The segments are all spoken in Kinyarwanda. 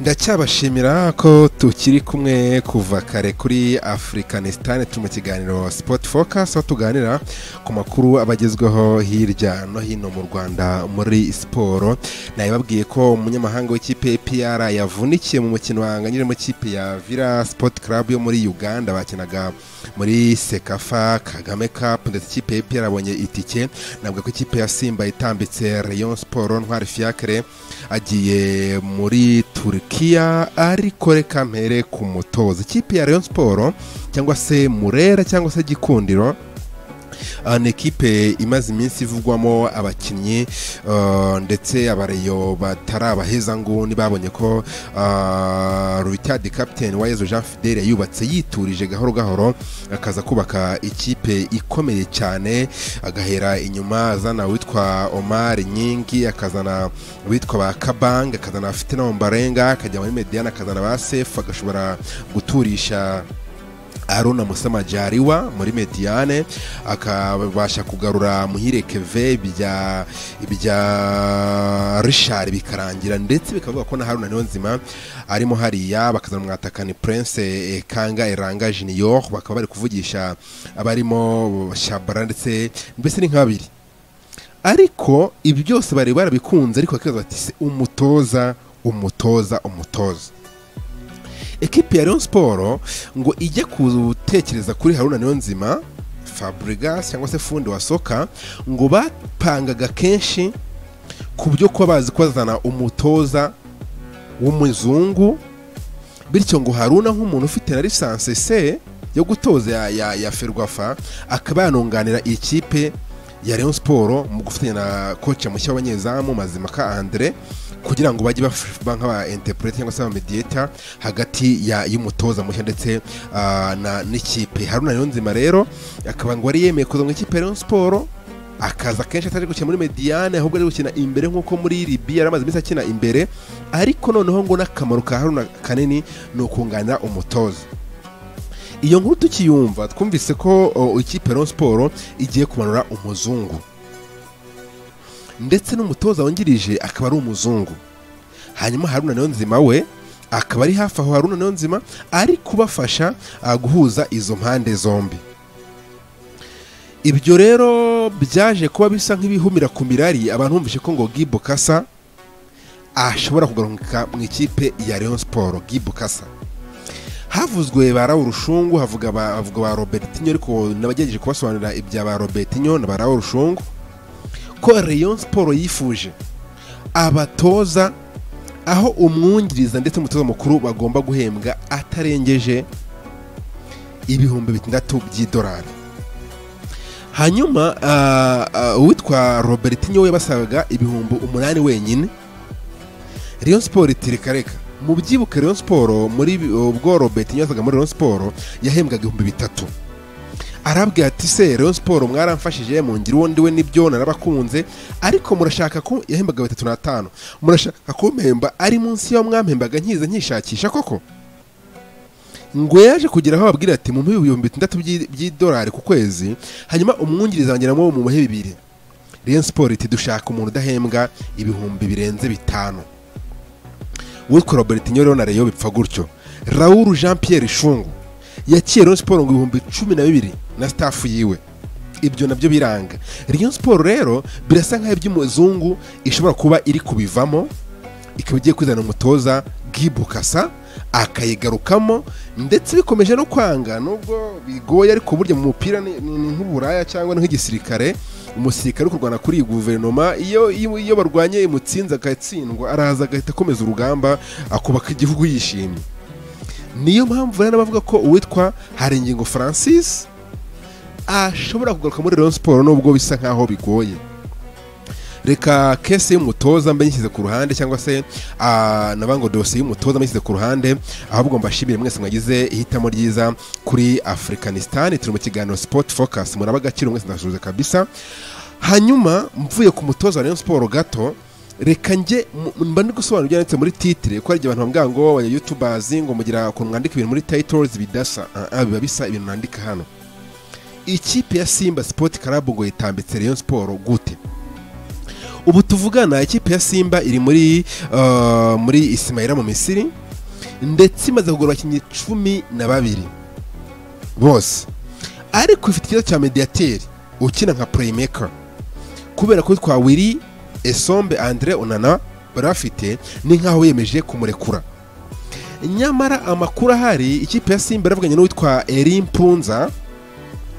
ndacyabashimira ko tukiri kumwe kuva kare kuri afurikanisitani turi mu kiganiro sipoti fokasi aho tuganira ku makuru aba agezweho hirya no hino mu rwanda muri siporo nabibabwiye ko umunyamahanga w'ikipe pr yavunikiye mu mukino wanganyije mu kipe ya vira sipoti karabu yo muri uganda. Bakinaga muri sekafa kagame kapu ndetse ikipe ya pr abonye itike. Nabwo ko ikipe ya simba itambitse rayon siporo ntwari fiakre agiye muri turukiya ariko reka mpere ku mutoza. Ikipe ya rayon siporo cyangwa se murera cyangwa se gikundiro ni ekipe imaze iminsi ivugwamo abakinnyi uh, ndetse abareyo batari abahezanguni babonye ko uh, rutadi kapiteni wa yezu jean fidele yubatse yiturije gahoro gahoro akaza kubaka ikipe ikomeye cyane agahera inyuma azana witwa omar nyingi akazana witwa ba kabang akazana afite na mbarenga akajya muri mediana akazana ba sefu agashobora guturisha aruna musama jariwa muri mediane akabasha kugarura muhire keve ibya ibya rishari bikarangira ndetse bikavuga ko na haruna niyo nzima arimo hariya bakazana mwatakani prince kanga eranga junior bakaba bari kuvugisha abarimo shabara ndetse mbese ni nka babiri ariko ibi byose bari barabikunze ariko bakibaza bati umutoza umutoza umutoza. Ekipi ya Rayon siporo ngo ijye gutekereza kuri haruna niyo nzima fabrigas cyangwa se fundi wa soka ngo bapangaga kenshi ku byo kuba bazi bazana umutoza w'umuzungu bityo ngo haruna nk'umuntu ufite na lisansi se yo gutoza ya, ya, ferwafa akaba yanunganira iyi kipe ya Rayon siporo mu gufatanya na koci mushya w'abanyezamu mazimaka andre kugira ngo bajye baba nk'aba interprete cyangwa se abamediyeta hagati y'umutoza mushya ndetse n'ikipe. Haruna niyo nzima rero akaba ngo wari yemeye kuza mu ikipe ya siporo akaza kenshi atari gukina muri mediyane ahubwo ari gukina imbere nk'uko muri ribi yari amaze iminsi akina imbere ariko noneho ngo n'akamaro ka haruna kanini ni ukunganira umutoza. Iyo nkuru tukiyumva twumvise ko ikipe ya siporo igiye kumanura umuzungu. Ndetse n'umutoza wungirije akaba ari umuzungu. Hanyuma haruna niyo nzima we akaba ari hafi aho haruna niyo nzima ari kubafasha guhuza izo mpande zombi. Ibyo rero byaje kuba bisa nk'ibihumira ku mirari abantu bumvise ko ngo gibu kasa ashobora kugaruka mu ikipe ya Rayon siporo gibu kasa havuzwe ba Raul Rushungu havuga ba Robertinho ariko nabagerageje kubasobanurira ibya ba Robertinho na ba Raul Rushungu. Ko Rayon siporo yifuje. Abatoza aho umwungiriza ndetse umutoza mukuru bagomba guhembwa atarengeje ibihumbi bitandatu by'idolari. Hanyuma uwitwa Robertinho we basabaga ibihumbi umunani wenyine. Rayon siporo itireka reka mu byibuke Rayon siporo muri ubwo Robertinho yazaga muri Rayon siporo yahembwaga ibihumbi bitatu. Arabwira ati se Rayon siporo mwaramfashije mungira uwo ndiwe ni byo narabakunze. Ariko murashaka ko yahembaga bitatu n'atanu murashaka kumpemba ari munsi yo mwampembaga nkiza nkishakisha koko? Ngo yaje kugira aho babwira ati mu ibihumbi bitandatu by'idolari ku kwezi hanyuma umwungiriza wanjye mu muhe bibiri. Rayon siporo iti dushaka umuntu udahembwa ibihumbi birenze bitanu. Witwa Robertinho rero na Rayon bipfa gutyo. Raoul Jean Pierre Shungu. Yakiye Rayon siporo ngo ibihumbi cumi na bibiri na sitafu yiwe. Ibyo na byo biranga. Rayon siporo rero birasa nk'aho iby'umuzungu ishobora kuba iri kubivamo ikaba igiye kuzana umutoza Gibu Kasa akayigarukamo ndetse bikomeje no kwanga nubwo bigoye ariko burya mu mupira ni nk'uburaya cyangwa nk'igisirikare umusirikare uri kurwana kuri iyi guverinoma iyo iyo barwanye imutsinze agatsindwa araza agahita akomeza urugamba akubaka igihugu yishimye. Niyo mpamvu rero bavuga ko uwitwa haringingo francis ashobora kugaruka muri Rayon siporo nubwo bisa nkaho bigoye. Reka kese y'umutoza mbe nyishyize ku ruhande cyangwa se naba ngo dosiye y'umutoza mbe nyishyize ku ruhande ahubwo mbashimire mwese mwagize ihitamo ryiza kuri afurikanisitani turi mu kiganiro sipoti fokasi muraba agaciro mwese ndasuhuza kabisa. Hanyuma mvuye ku mutoza wa Rayon siporo gato reka njye mba ndi gusobanura ibyanditse muri titire ko hari igihe abantu bambwira ngo abanya yutubazi ngo mugira ukuntu mwandika ibintu muri titles bidasa. Biba bisa ibintu nandika hano. Ikipe ya simba sipoti karabu ngo yitambitse Rayon siporo gute? Ubu tuvugana ikipe ya simba iri muri uh, muri isimayira mu misiri ndetse imaze kugura abakinnyi cumi na babiri. Bose. Ariko ifite ikibazo cya mediyateri ukina nka purayimeka kubera ko twa wiri esombe andre onana bari bafite ni nk'aho yemeje kumurekura. Nyamara amakuru ahari ikipe ya simba yaravuganye n'uwitwa eri mpunza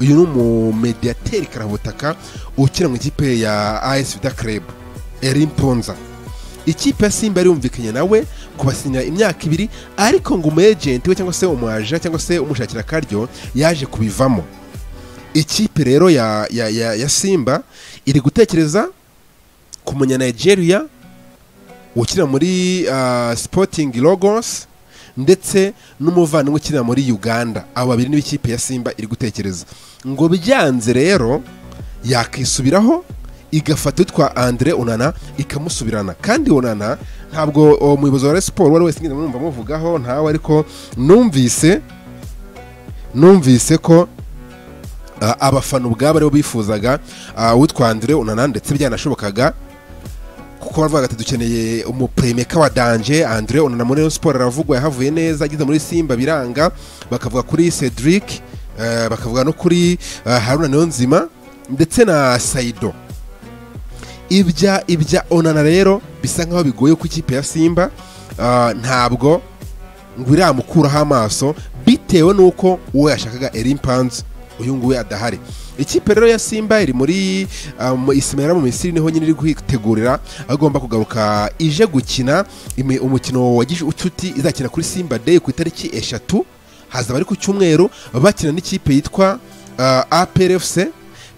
uyu ni umumediyateri karabutaka ukina mu ikipe ya as vida club. Eri mpunza ikipe ya simba yarumvikanye nawe kubasinyira imyaka ibiri ariko ngo umu ejenti we cyangwa se umuaja cyangwa se umushakira akaryo yaje kubivamo. Ikipe rero ya, ya, ya simba iri gutekereza ku munyanigeria ukina muri uh, sporting logos ndetse n'umuvandimwe ukinira muri uganda. Abo babiri nibo ikipe ya simba iri gutekereza. Ngo byanze rero yakisubiraho igafata utwa andre onana ikamusubirana. Kandi onana ntabwo uwo muyobozi wa siporo uwo ari wese ngenda mwumva muvugaho ntawe ariko numvise numvise ko uh, abafana ubwabo ari bo bifuzaga uh, utwa andre onana ndetse byanashobokaga kuko bavuga ati dukeneye umupuremeka wa danje andre onana muri siporo aravugwa yahavuye neza ageze muri simba biranga bakavuga kuri cedric uh, bakavuga no kuri uh, haruna niyonzima ndetse na saido. Ibya ibya onana rero bisa nkaho bigoye ku ikipe ya simba uh, ntabwo ngo iramukuraho amaso bitewe n'uko uwo yashakaga erimpanzi uyu nguyu adahari. Ikipe rero ya simba iri muri um, isimera mu misiri ni ho nyine iri kwitegurira agomba kugaruka ije gukina. Umukino wa gicuti izakina kuri simba day ku itariki eshatu hazaba ari ku cyumweru bakina n'ikipe yitwa uh, APRFC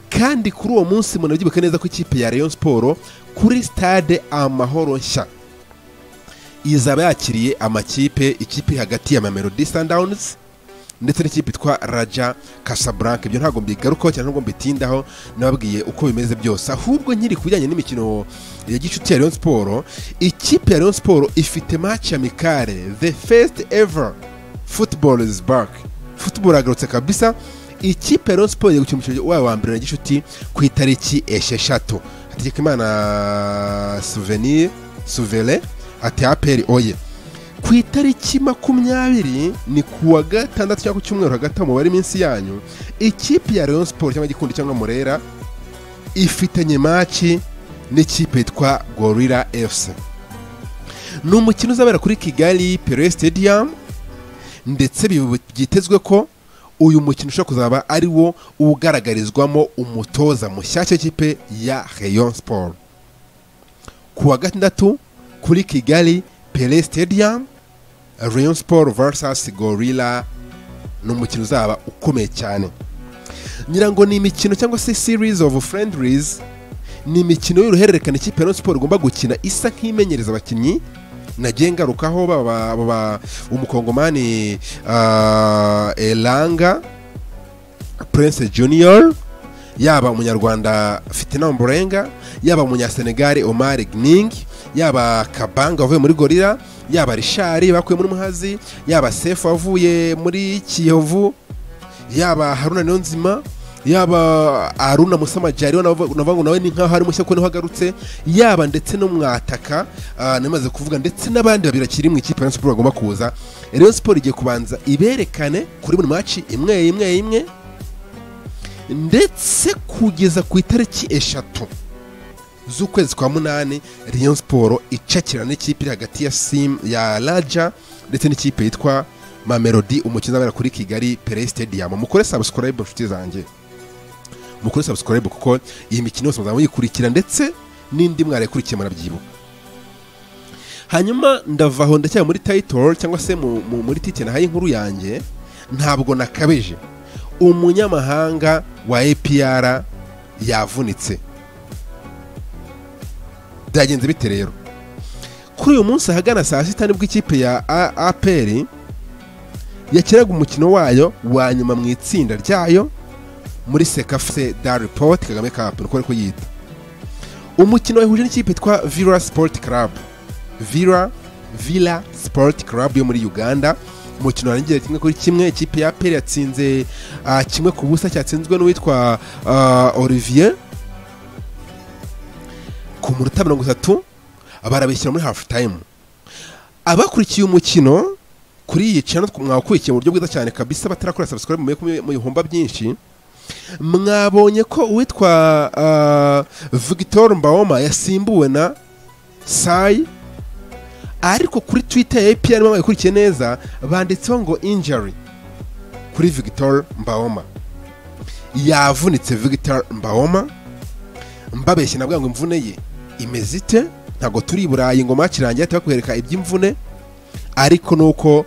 kandi kuri uwo munsi munabyibuke neza ko ikipe ya Rayon Sport kuri stade amahoro nshya. Izaba yakiriye amakipe ikipe hagati ya Mamelodi Sundowns ndetse n'ikipe itwa Raja Casablanca. Ibyo ntabwo mbigarukaho cyane nubwo mbitindaho nababwiye uko bimeze byose. Ahubwo nkiri ku bijyanye n'imikino ya gicuti ya Rayon Sport ikipe ya Rayon Sport ifite match amicale the first ever football is back football yagarutse kabisa. Ikipe ya Rayon Sport gukina umukino wayo wa mbere na gicuti ku itariki esheshatu. Hategekimana souvenir souvere ati aperi oye. Ku itariki makumyabiri ni ku wa gatandatu cyangwa ku cyumweru hagati aho mubare iminsi yanyu ikipe ya Rayon Sport cyangwa gikundi cyangwa murera ifitanye maci n'ikipe yitwa gorilla fc ni umukino uzabera kuri kigali pere stadium ndetse byitezwe ko uyu mukino ushobora kuzaba ari wo ugaragarizwamo umutoza mushyashya w'ikipe ya Rayon Sport. Ku wa gatandatu kuri kigali pere stadium Rayon Sport vs gorilla ni umukino uzaba ukomeye cyane. Ngira ngo ni imikino cyangwa se series of friendlies? Ni imikino y'uruhererekane ikipe Rayon Sport igomba gukina isa nk'imenyereza abakinnyi? Nagiye ngarukaho baba umukongomani uh, elanga prince junior yaba umunyarwanda fitina mburenga yaba umunyasenegali omar gning yaba kabanga wavuye muri gorira yaba rishari bakuye muri muhazi yaba sefu wavuye muri kiyovu yaba haruna niyonzima yaba aruna musamajari navuga ngo nawe ni nkaho ari mushya ko ni ho agarutse yaba ndetse n'umwataka ah, namaze kuvuga ndetse n'abandi babiri bakiri mu ikipe ya Sport bagomba kuza. Rayon Sport igiye kubanza iberekane kuri buri maci imwe imwe imwe ndetse kugeza ku itariki eshatu. Z'ukwezi kwa munani Rayon Sport icakira n'ikipe iri hagati ya sim ya Raja ndetse n'ikipe yitwa Mamelodi umukino uzabera kuri Kigali Pele Stadium. Mukore subscribe inshuti zanjye. Mukore subscribe kuko iyi mikino yose muzaba muyikurikira ndetse n'indi mwarekurikiye murabyibuka hanyuma ndava aho ndacyari muri title cyangwa se mu, mu, muri tite nahaye inkuru yanjye ntabwo nakabije. Umunyamahanga wa APR yavunitse. Byagenze bite rero? Kuri uyu munsi ahagana saa sita ni bwo ikipe ya A- APR yakinaga umukino wayo wa nyuma mu itsinda ryayo muri sekafuse da report kagame cup niko ari kuyita umukino wahuje n'ikipe yitwa villa sport club. Villa villa sport club yo muri uganda. Umukino warangiye kimwe kuri kimwe ikipe ya peri yatsinze ah, kimwe ku busa cyatsinzwe n'uwitwa ah, olivier ku munota mirongo itatu barabishyira muri hafu tayimu abakurikiye umukino kuri iyi cano mwawukurikiye mu buryo bwiza cyane kabisa batarakora subscribe mu bihumba byinshi. Mwabonye ko uwitwa uh, Victor Mbawoma yasimbuwe na Sai ariko kuri Twitter ya APR niba mwayikurikiye neza banditseho ngo injury kuri Victor Mbawoma yavunitse Victor Mbawoma mbabeshye nabwo ngo imvune ye. Imeze ite? Ntabwo turi i burayi ngo makirangiye ahita bakwereka iby'imvune. Ariko nuko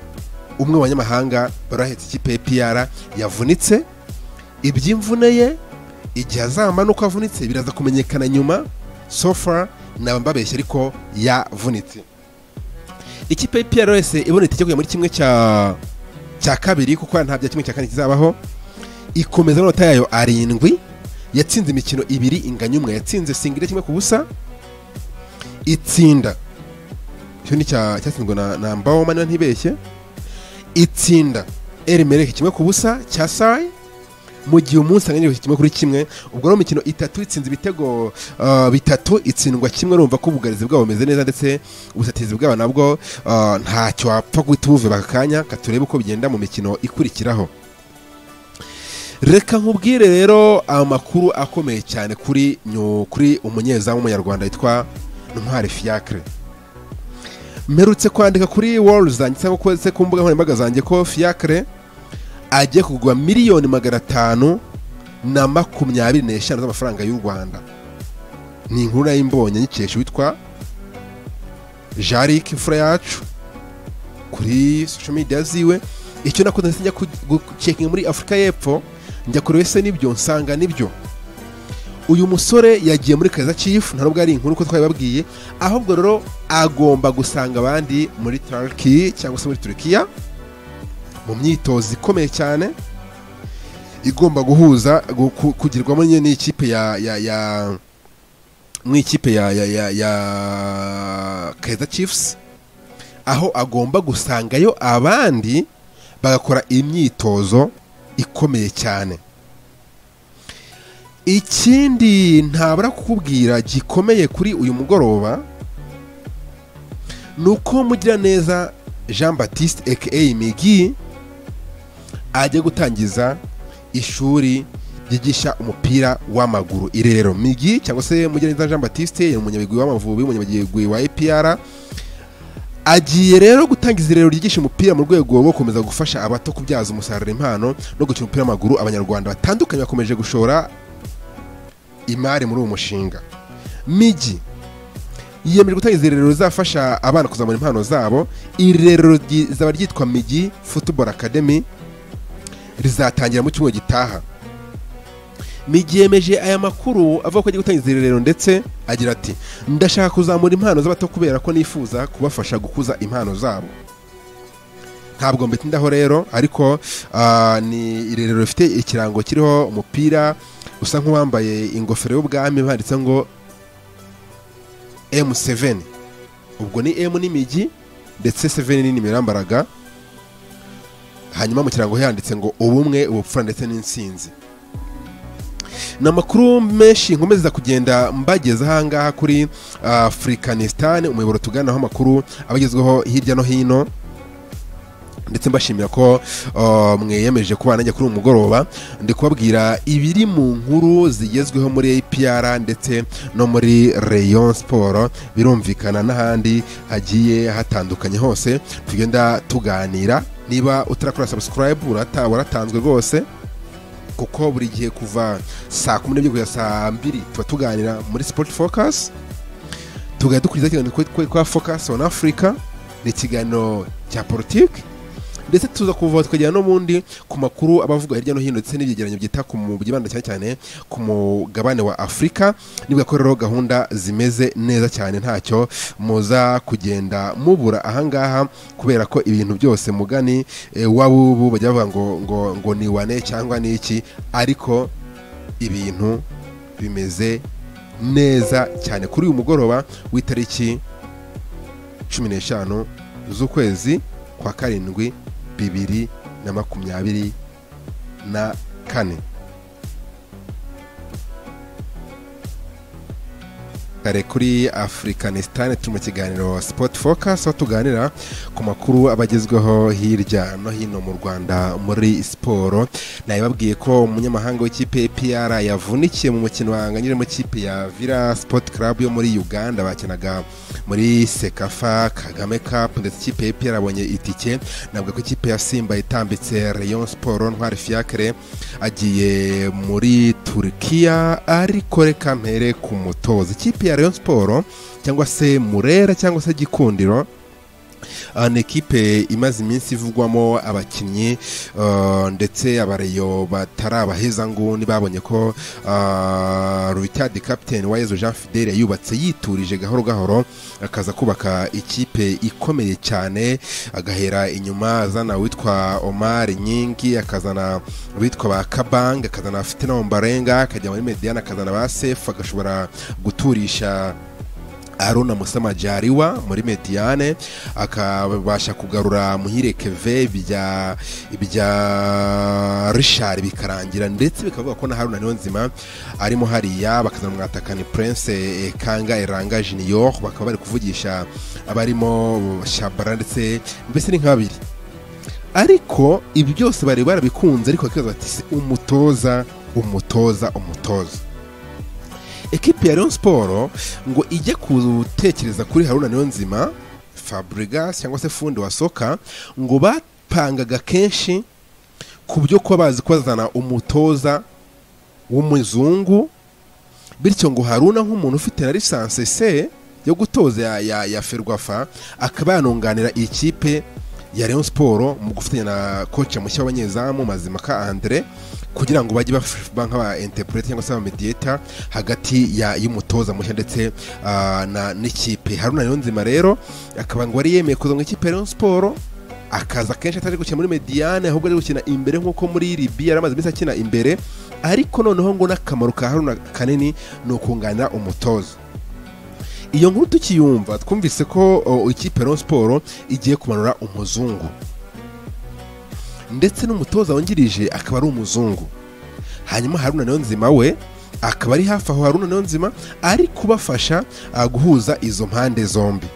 umwe mu banyamahanga barahetse ikipe ya piyara yavunitse. Iby'imvune ye igihe azamanuka avunitse biraza kumenyekana nyuma. Sofa naba mbabeshye ariko yavunitse. Ikipe ya piyara wese ibonetse ijya kujya muri kimwe cya cya kabiri kuko nta bya kimwe cya kane kizabaho. Ikomeza amanota yayo arindwi. Yatsinze imikino ibiri inganya umwe. Yatsinze singire kimwe ku busa. Itsinda. Icyo ni cyatsinzwe na, mbawoma niba ntibeshye. Itsinda. Erimereke kimwe ku busa cya sayi mu gihe umunsi anganyije kimwe kuri kimwe ubwo rero imikino itatu itsinze ibitego uh, bitatu itsindwa kimwe urumva ko ubugarizi bwabo bumeze neza ndetse ubusatizi bwabo nabwo uh, ntacyo wapfa guhita ubuve aka kanya katurebe uko bigenda mu mikino ikurikiraho. Reka nkubwire rero amakuru akomeye cyane kuri kuri umunyezamu w'umunyarwanda witwa ntwari fiacre. Mperutse kwandika kuri wall zanjye cyangwa se ku mbuga nkoranyambaga zanjye ko fiacre agiye kugura miliyoni magana atanu na makumyabiri n'eshanu z'amafaranga y'u rwanda. Ni inkuru na yo imbonye nyikesha witwa jarike imfura yacu kuri social media ziwe. Icyo nakoze njya gucekinga muri afurika y'epfo njya kureba ese ni byo nsanga ni byo. Uyu musore yagiye muri kaza chief ntabwo ari inkuru uko twabibabwiye ahubwo rero agomba gusanga abandi muri Turkey cyangwa se muri Turkiya mu myitozo ikomeye cyane igomba guhuza kugirwamo n'ikipe ya ya ya mu ikipe ya ya ya ya Kaizer Chiefs aho agomba gusangayo abandi bagakora imyitozo ikomeye cyane. Ikindi ntabura kukubwira gikomeye kuri uyu mugoroba ni uko mugiraneza jean batiste aka migi ajya gutangiza ishuri ryigisha umupira w'amaguru. Irero migi cyangwa se mugiraneza jean batiste ni umunyabigwi w'amavubi umunyabigwi wa epr agiye rero gutangiza irero ryigisha umupira mu rwego rwo gukomeza gufasha abato kubyaza umusaruro impano no gukina umupira w'amaguru. Abanyarwanda batandukanye bakomeje gushora imari muri uwo mushinga. Migi yiyemeje gutangiza irerero rizafasha abana kuzamura impano zabo. Iri rerero rizaba ryitwa migi football academy rizatangira mu cyumweru gitaha. Migi yemeje aya makuru avuga ko agiye gutangiza irerero ndetse agira ati ndashaka kuzamura impano z'abato kubera ko nifuza kubafasha gukuza impano zabo. Ntabwo mbitindaho rero ariko ni irerero rifite ikirango kiriho umupira usa nk'uwambaye ingofero y'ubwami banditse ngo M7 ubwo ni M n'imigi ndetse 7 ni nimero yambaraga. Hanyuma mu kirango yanditse ngo ubumwe ubupfura ndetse n'insinzi ni amakuru menshi nkomeza kugenda mbageza ahangaha kuri afurikanisitani umuyoboro tuganaho amakuru abagezweho hirya no hino. Ndetse mbashimira ko mwiyemeje kubana nanjye kuri uyu mugoroba ndi kubabwira ibiri mu nkuru zigezweho muri APR ndetse no muri Rayon Sport birumvikana n'ahandi hagiye hatandukanye hose. Tugenda tuganira niba utarakora subscribe waratanzwe rwose kuko buri gihe kuva saa kumi n'ebyiri kugeza saa mbiri tuba tuganira muri Sport Focus. Tugahita dukurikiza ikiganiro kwa Focus on Africa ni ikiganiro cya politiki. Ndetse tuza kuva tukagera n'ubundi ku makuru abavuga hirya no hino ndetse n'ibyegeranyo byita ku byibanda cyane cyane ku mugabane wa afurika ni bwo ko rero gahunda zimeze neza cyane ntacyo muza kugenda mubura ahangaha kubera ko ibintu byose mugani w'abubu bajya bavuga ngo ngo ngo ni wane cyangwa ni iki ariko ibintu bimeze neza cyane. Kuri uyu mugoroba w'itariki cumi n'eshanu z'ukwezi kwa karindwi bibiri na makumyabiri na kane. Kare kuri afurikanisitani turi mu kiganiro sipoti fokasi aho tuganira ku makuru abagezweho hirya no hino mu rwanda muri siporo nabibabwiye ko umunyamahanga w'ikipe APR yavunikiye mu mukino wanganyije mu kipe ya vira sipoti karabu yo muri uganda bakinaga muri sekafa kagame kapu ndetse ikipe APR abonye itike. Ntabwo ko ikipe ya simba itambitse rayon siporo ntwari fiacre agiye muri turukiya ariko reka mpere ku mutoza. Ikipe ya rayon siporo cyangwa se murera cyangwa se gikundiro ni ekipe imaze iminsi ivugwamo abakinnyi uh, ndetse abareyo batari abahezanguni babonye ko uh, rutadi kapiteni wa yezu jean fidele yubatse yiturije gahoro gahoro akaza kubaka ikipe ikomeye cyane agahera inyuma azana witwa omar nyingi akazana witwa ba kabang akazana fitina ombarenga akajya muri mediana akazana ba sefu agashobora guturisha aruna musama jariwa muri mediane akabasha kugarura muhire keve ibya ibya rishari bikarangira ndetse bikavuga ko na haruna niyonzima arimo hariya bakazana umwatakani prince kanga eranga junior bakaba bari kuvugisha abarimo shabara ndetse mbese ni nka babiri ariko ibi byose bari barabikunze ariko bakibaza bati umutoza umutoza umutoza. Ekipi ya Rayon siporo ngo ijye gutekereza kuri haruna niyonzima fabrigas cyangwa se fundi wa soka ngo bapangaga kenshi ku byo kuba bazi bazana umutoza w'umuzungu bityo ngo haruna nk'umuntu ufite na lisansi se yo gutoza ya, ya, ya ferwafa akaba yanunganira iyi kipe ya Rayon siporo mu gufatanya na koci mushya w'abanyezamu mazimaka andre. Kugira ngo bajye baba nk'aba interprete cyangwa se aba mediator hagati y'umutoza mushya ndetse na n'ikipe. Haruna niyonzima rero akaba ngo wari yemeye kuza mu ikipe ya siporo akaza kenshi atari gukina muri mediane ahubwo ari gukina imbere nk'uko muri libi yari amaze iminsi akina imbere ariko noneho ngo n'akamaro ka haruna kanini ni ukunganira umutoza. Iyo nkuru tukiyumva twumvise ko ikipe ya siporo igiye kumanura umuzungu. Ndetse n'umutoza wungirije akaba ari umuzungu. Hanyuma haruna niyonzima we akaba ari hafi aho haruna niyonzima ari kubafasha guhuza izo mpande zombi.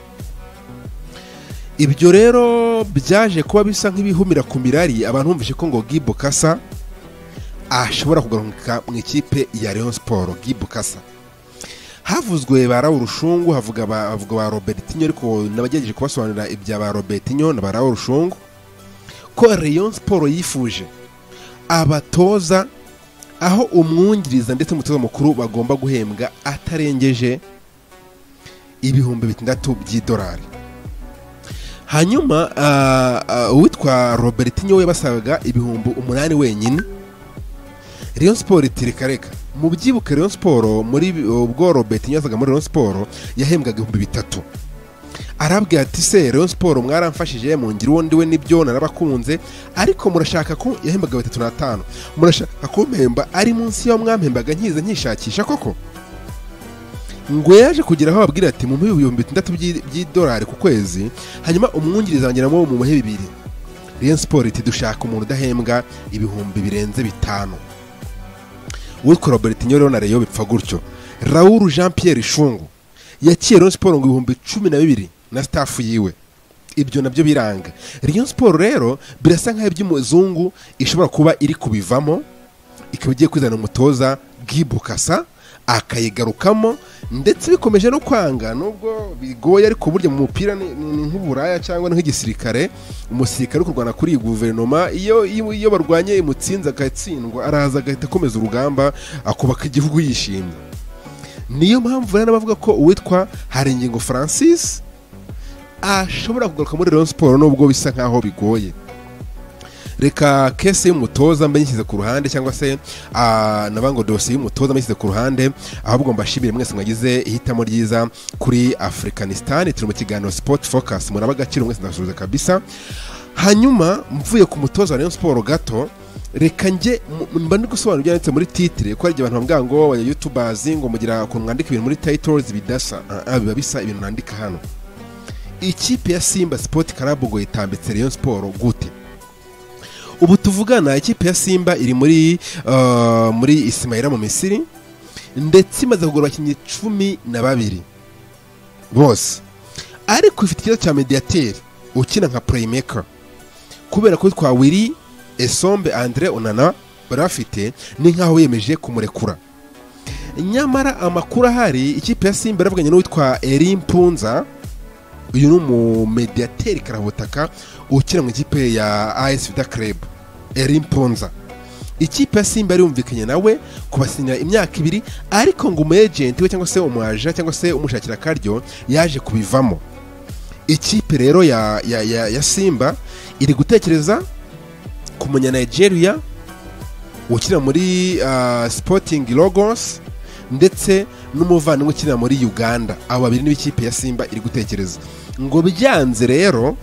Ibyo rero byaje kuba bisa nk'ibihumira ku mirari abantu bumvise ko ngo gibo kasa ashobora kugaruka mu ikipe ya Rayon siporo gibo kasa havuzwe ba rawu rushungu havuga ba robertinho ariko nabagerageje kubasobanurira ibya ba robertinho na ba rawu rushungu. Ko Rayon siporo yifuje? Abatoza aho umwungiriza ndetse n'umutoza mukuru bagomba guhembwa atarengeje ibihumbi bitandatu by'idolari. Hanyuma uwitwa robertinho we basabaga ibihumbi umunani wenyine. Rayon siporo iti reka reka mu byibuke Rayon siporo muri ubwo robertinho yazaga muri Rayon siporo yahembwaga ibihumbi bitatu. Arabwira ati se Rayon siporo mwaramfashije mungira uwo ndiwe ni byo narabakunze. Ariko murashaka ko yahembaga batatu n'atanu murashaka kumpemba ari munsi y'aho mwampembaga nkiza nkishakisha koko? Ngo yaje kugira aho ababwira ati mu ibihumbi bitandatu by'idolari ku kwezi hanyuma umwungiriza wanjye namo mu muhe bibiri. Rayon siporo iti dushaka umuntu udahembwa ibihumbi birenze bitanu. Witwa robertinho rero na reyo bipfa gutyo. Raoul jean pierre shungu. Yakiye Rayon siporo ngo ibihumbi cumi na bibiri. Na sitafu yiwe. Ibyo na byo biranga. Rayon siporo rero birasa nk'aho iby'umuzungu ishobora kuba iri kubivamo ikaba igiye kwizana umutoza bwibukasa akayigarukamo ndetse bikomeje no kwanga nubwo bigoye ariko burya mu mupira ni nk'uburaya cyangwa nk'igisirikare umusirikare uri kurwana kuri iyi guverinoma iyo iyo barwanye imutsinze agatsindwa araza agahita akomeza urugamba akubaka igihugu yishimye. Niyo mpamvu rero bavuga ko uwitwa haringingo francis ashobora kugaruka muri Rayon siporo nubwo bisa nkaho bigoye. Reka kese y'umutoza mbe nyishyize ku ruhande cyangwa se naba ngo dosiye y'umutoza mbe ku ruhande ahubwo mbashimire mwese mwagize ihitamo ryiza kuri afurikanisitani turi mu kiganiro sipoti fokasi muraba agaciro mwese ndasubiza kabisa. Hanyuma mvuye ku mutoza wa Rayon siporo gato reka njye mba ndi gusobanura ibyanditse muri titire ko hari igihe abantu bavuga ngo abanya yutubazi ngo mugira ukuntu mwandika ibintu muri tayitorozi bidasa. Biba bisa ibintu nandika hano. Ikipe ya simba sipoti karabu ngo yitambitse Rayon siporo gute? Ubu tuvugana ikipe ya simba iri muri muri isimayira mu misiri ndetse imaze kugura abakinnyi cumi na babiri. Bose. Ariko ifite ikibazo cya mediyateri ukina nka purayimeka kubera ko twa wiri esombe andre onana bari bafite ni nk'aho biyemeje kumurekura. Nyamara amakuru ahari ikipe ya simba yaravuganye n'uwitwa eri mpunza uyu ni umumediyateri karabutaka ukina mu ikipe ya as vida club eri mpunza ikipe ya simba yumvikanye nawe kubasinyira imyaka ibiri ariko ngo umu we cyangwa se umuaja cyangwa se umushakira akaryo yaje kubivamo. Ikipe rero ya, ya, ya, ya simba iri gutekereza ku munyanigeria ukina muri uh, sporting logos ndetse n'umuvandimwe ukina muri uganda. Abo babiri nibo ikipe ya simba iri gutekereza. Ngo byanze rero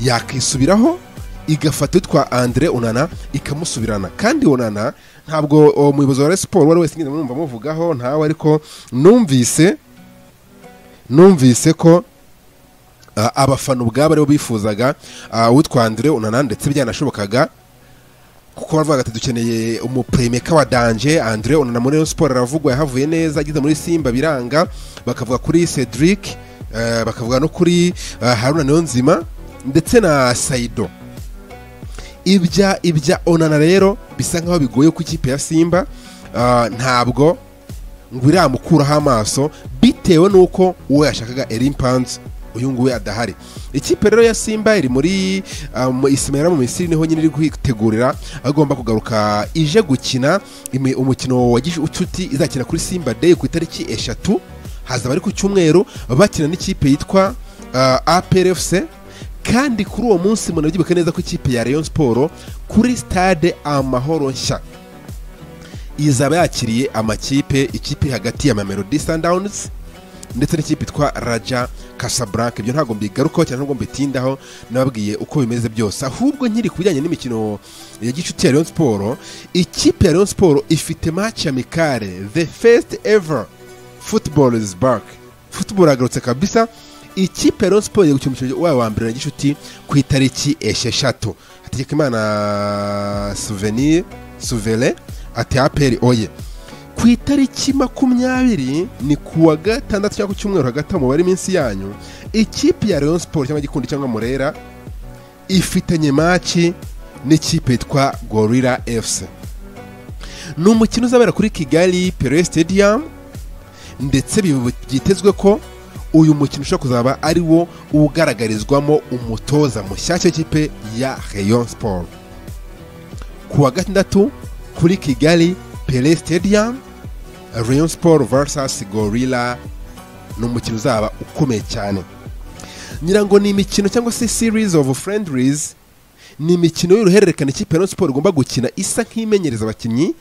yakisubiraho igafata utwa andre onana ikamusubirana. Kandi onana ntabwo uwo muyobozi wa Rayon siporo uwo ari wese ngenda mwumva muvugaho ntawe ariko numvise numvise ko abafana ubwabo ari bo bifuzaga uwitwa andre onana ndetse byanashobokaga kuko baravuga ati dukeneye umupuremeka wa danje andre onana. Muri Rayon siporo aravugwa yahavuye neza ageze muri simba biranga bakavuga kuri cedric bakavuga no kuri uh, haruna niyonzima ndetse na saido. Ibya ibya onana rero bisa nkaho bigoye ku ikipe ya simba ah, ntabwo ngo iramukuraho amaso bitewe n'uko uwo yashakaga erimpanzi uyu nguyu adahari. Ikipe rero ya simba iri muri mu isimera mu misiri ni ho nyine iri kwitegurira aho igomba kugaruka ije gukina umukino wa gicuti izakina kuri simba day ku itariki eshatu. Hazaba ari ku cyumweru bakina n'ikipe yitwa uh, APRFC kandi kuri uwo munsi munabyibuke neza ko ikipe ya Rayon Sport kuri stade Amahoro nshya. Izaba yakiriye amakipe ikipe hagati ya Mamelodi Sundowns ndetse n'ikipe itwa Raja Casablanca. Ibyo ntabwo mbigarukaho cyane ntabwo mbitindaho nababwiye uko bimeze byose. Ahubwo nkiri ku bijyanye n'imikino ya gicuti ya Rayon Sport ikipe ya Rayon Sport ifite match amicale the first ever. Football is back. Football yagarutse kabisa. Ikipe Rayon Sport igiye gukina umukino wayo wa mbere na gishuti ku itariki esheshatu. Hategekimana souvenir souverain ati aperi oye. Ku itariki makumyabiri ni ku wa gatandatu cyangwa ku cyumweru hagati aho mubare iminsi yanyu ikipe ya Rayon Sport cyangwa gikundi cyangwa murera ifitanye maci n'ikipe yitwa gorilla fc ni umukino uzabera kuri kigali pere stadium. Ndetse byitezwe ko uyu mukino ushobora kuzaba ari wo ugaragarizwamo umutoza mushyashya w'ikipe ya Rayon Sport ku wa gatandatu kuri Kigali Pele Stadium Rayon Sport vs Gorilla ni umukino uzaba ukomeye cyane. Ngira ngo ni imikino cyangwa se series of friendlies ni imikino y'uruhererekane ikipe Rayon Sport igomba gukina isa nk'imenyereza abakinnyi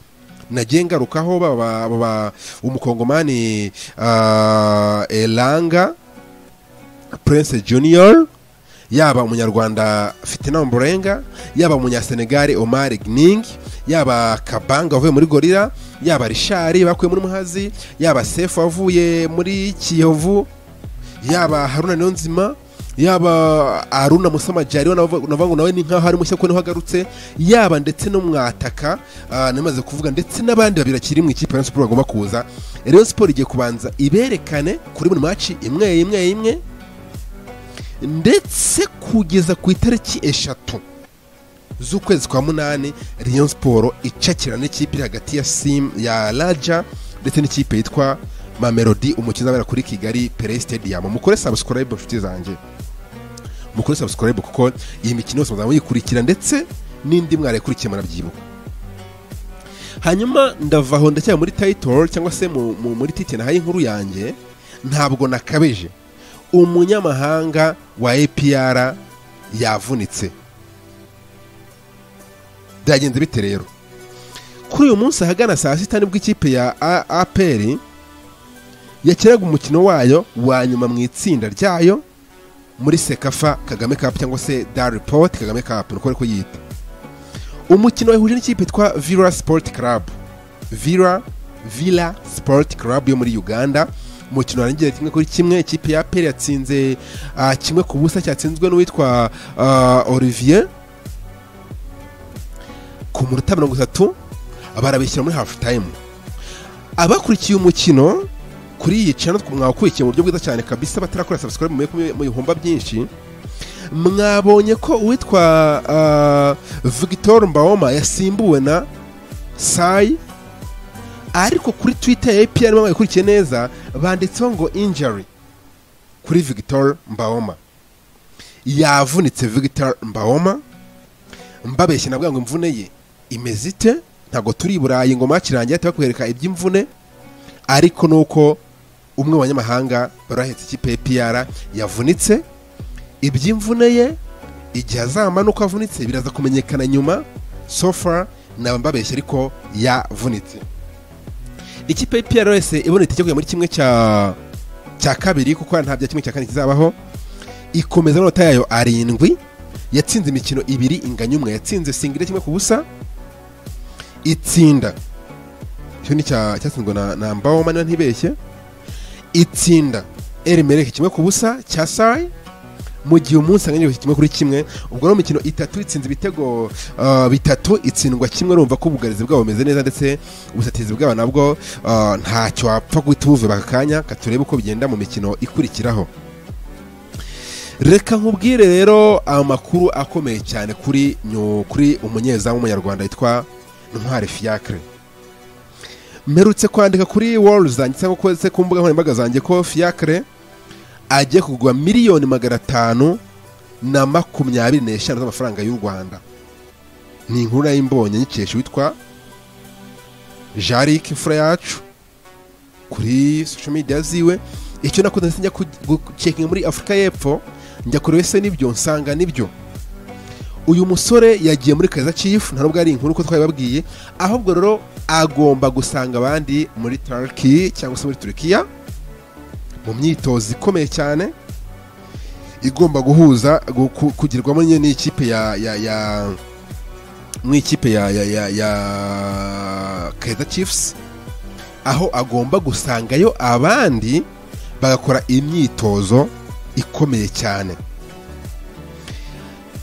nagiye ngarukaho baba umukongomani ah, elanga prince junior yaba umunyarwanda fitina mburenga yaba umunyasenegali omar gning yaba kabanga wavuye muri gorira yaba rishari bakuye muri muhazi yaba sefu wavuye muri kiyovu yaba haruna niyonzima yaba aruna musamajari we navuga nawe ni nkaho ari mushya kuko ni ho agarutse yaba ndetse n'umwataka ah, namaze kuvuga ndetse n'abandi babiri bakiri mu ikipe ya Sport bagomba kuza. Rayon Sport igiye kubanza iberekane kuri buri maci imwe imwe imwe ndetse kugeza ku itariki eshatu z'ukwezi kwa munani Rayon Sport icakira n'ikipe iri hagati ya sim ya Raja ndetse n'ikipe yitwa Mamelodi umukino uzabera kuri Kigali Pele Stadium. Mukore subscribe inshuti zanjye. Mukore subscribe kuko iyi mikino yose muzaba muyikurikira ndetse n'indi mwarekurikiye murabyibuka hanyuma ndavaho ndacyari muri title cyangwa se mu, mu, muri titi nahaye inkuru yanjye ntabwo nakabeje umunyamahanga wa APR yavunitse. Byagenze bite rero? Kuri uyu munsi ahagana saa sita ni bwo ikipe ya APR yakinaga umukino wayo wa nyuma mu itsinda ryayo muri sekafa kagame cup cyangwa se dar report kagame cup niko ariko yita. Umukino wahuje n'ikipe yitwa villa sport club. Villa villa sport club yo muri uganda. Umukino warangiye kimwe kuri kimwe ikipe ya peri yatsinze ah, kimwe ku busa cyatsinzwe n'uwitwa ah, olivier. Ku munota mirongo itatu barabishyira muri half time abakurikiye umukino kuri iyi channel mwakurikiye mu buryo bwiza cyane kabisa batarakora subscribe mu bihumba byinshi. Mwabonye ko uwitwa uh, Victor Mbawoma yasimbuwe na Sai ariko kuri Twitter ya APR mwakurikiye neza banditseho ngo injury kuri Victor Mbawoma yavunitse Victor Mbawoma mbabeshye nabwo ngo imvune ye imeze ite? Ntabwo turi i burayi ngo makirangira bakwereka iby'imvune ariko nuko umwe mu banyamahanga barahetse ikipe ya PR yavunitse iby'imvune ye igihe azamanuka avunitse biraza kumenyekana nyuma so far naba mbabeshye ariko yavunitse. Ikipe ya PR wese itike kujya muri kimwe cya kabiri kuko nta bya kimwe cya kane kizabaho ikomeza amanota yayo arindwi yatsinze imikino ibiri inganya umwe yatsinze singire kimwe ku busa itsinda. Icyo ni cya- cyatsinzwe na, mbawoma niba ntibeshye. Itsinda. Erimereke kimwe ku busa cya sayi mu gihe umunsi anganyije kimwe kuri kimwe ubwo rero mu mikino itatu itsinze ibitego uh, bitatu itsindwa kimwe urumva ko ubugarizi bwabo bumeze neza ndetse ubusatizi bwabo nabwo uh, ntacyo wapfa guhita ubuve aka kanya katurebe uko bigenda mu mikino ikurikiraho. Reka nkubwire rero amakuru akomeye cyane kuri kuri umunyezamu w'umunyarwanda witwa ntwari fiacre. Mperutse kwandika kuri wall zanjye cyangwa se ku mbuga nkoranyambaga zanjye ko fiacre agiye kugura miliyoni magana atanu na makumyabiri n'eshanu z'amafaranga y'u rwanda. Ni inkuru nayimbonye nyikesha witwa jarike imfura yacu kuri social media ziwe. Icyo ndetse njya gucekinga muri afurika y'epfo njya kureba ese ni byo nsanga ni byo. Uyu musore yagiye muri kaza chief nta nubwo ari inkuru ko twabibabwiye ahubwo rero agomba gusanga abandi muri turkey cyangwa se muri turukiya mu myitozo ikomeye cyane igomba guhuza gu- ku- kugirwamo n'ikipe ya ya ya mu ikipe ya ya ya Kaizer Chiefs aho agomba gusangayo abandi bagakora imyitozo ikomeye cyane.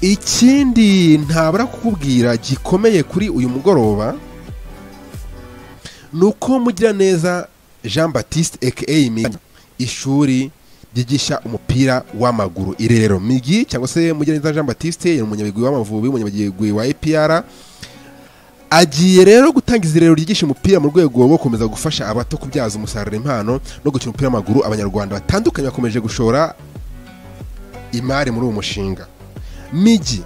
Ikindi ntabura kukubwira gikomeye kuri uyu mugoroba ni uko mugiraneza jean baptiste aka ishuri ryigisha umupira w'amaguru irerero migi cyangwa se mugiraneza jean baptiste ni umunyabigwi w'amavubi umunyabigwi wa apr agiye rero gutangiza irerero ryigisha umupira mu rwego rwo gukomeza gufasha abato kubyaza umusaruro impano no gukina umupira w'amaguru abanyarwanda batandukanye bakomeje gushora imari muri uwo mushinga. Migi.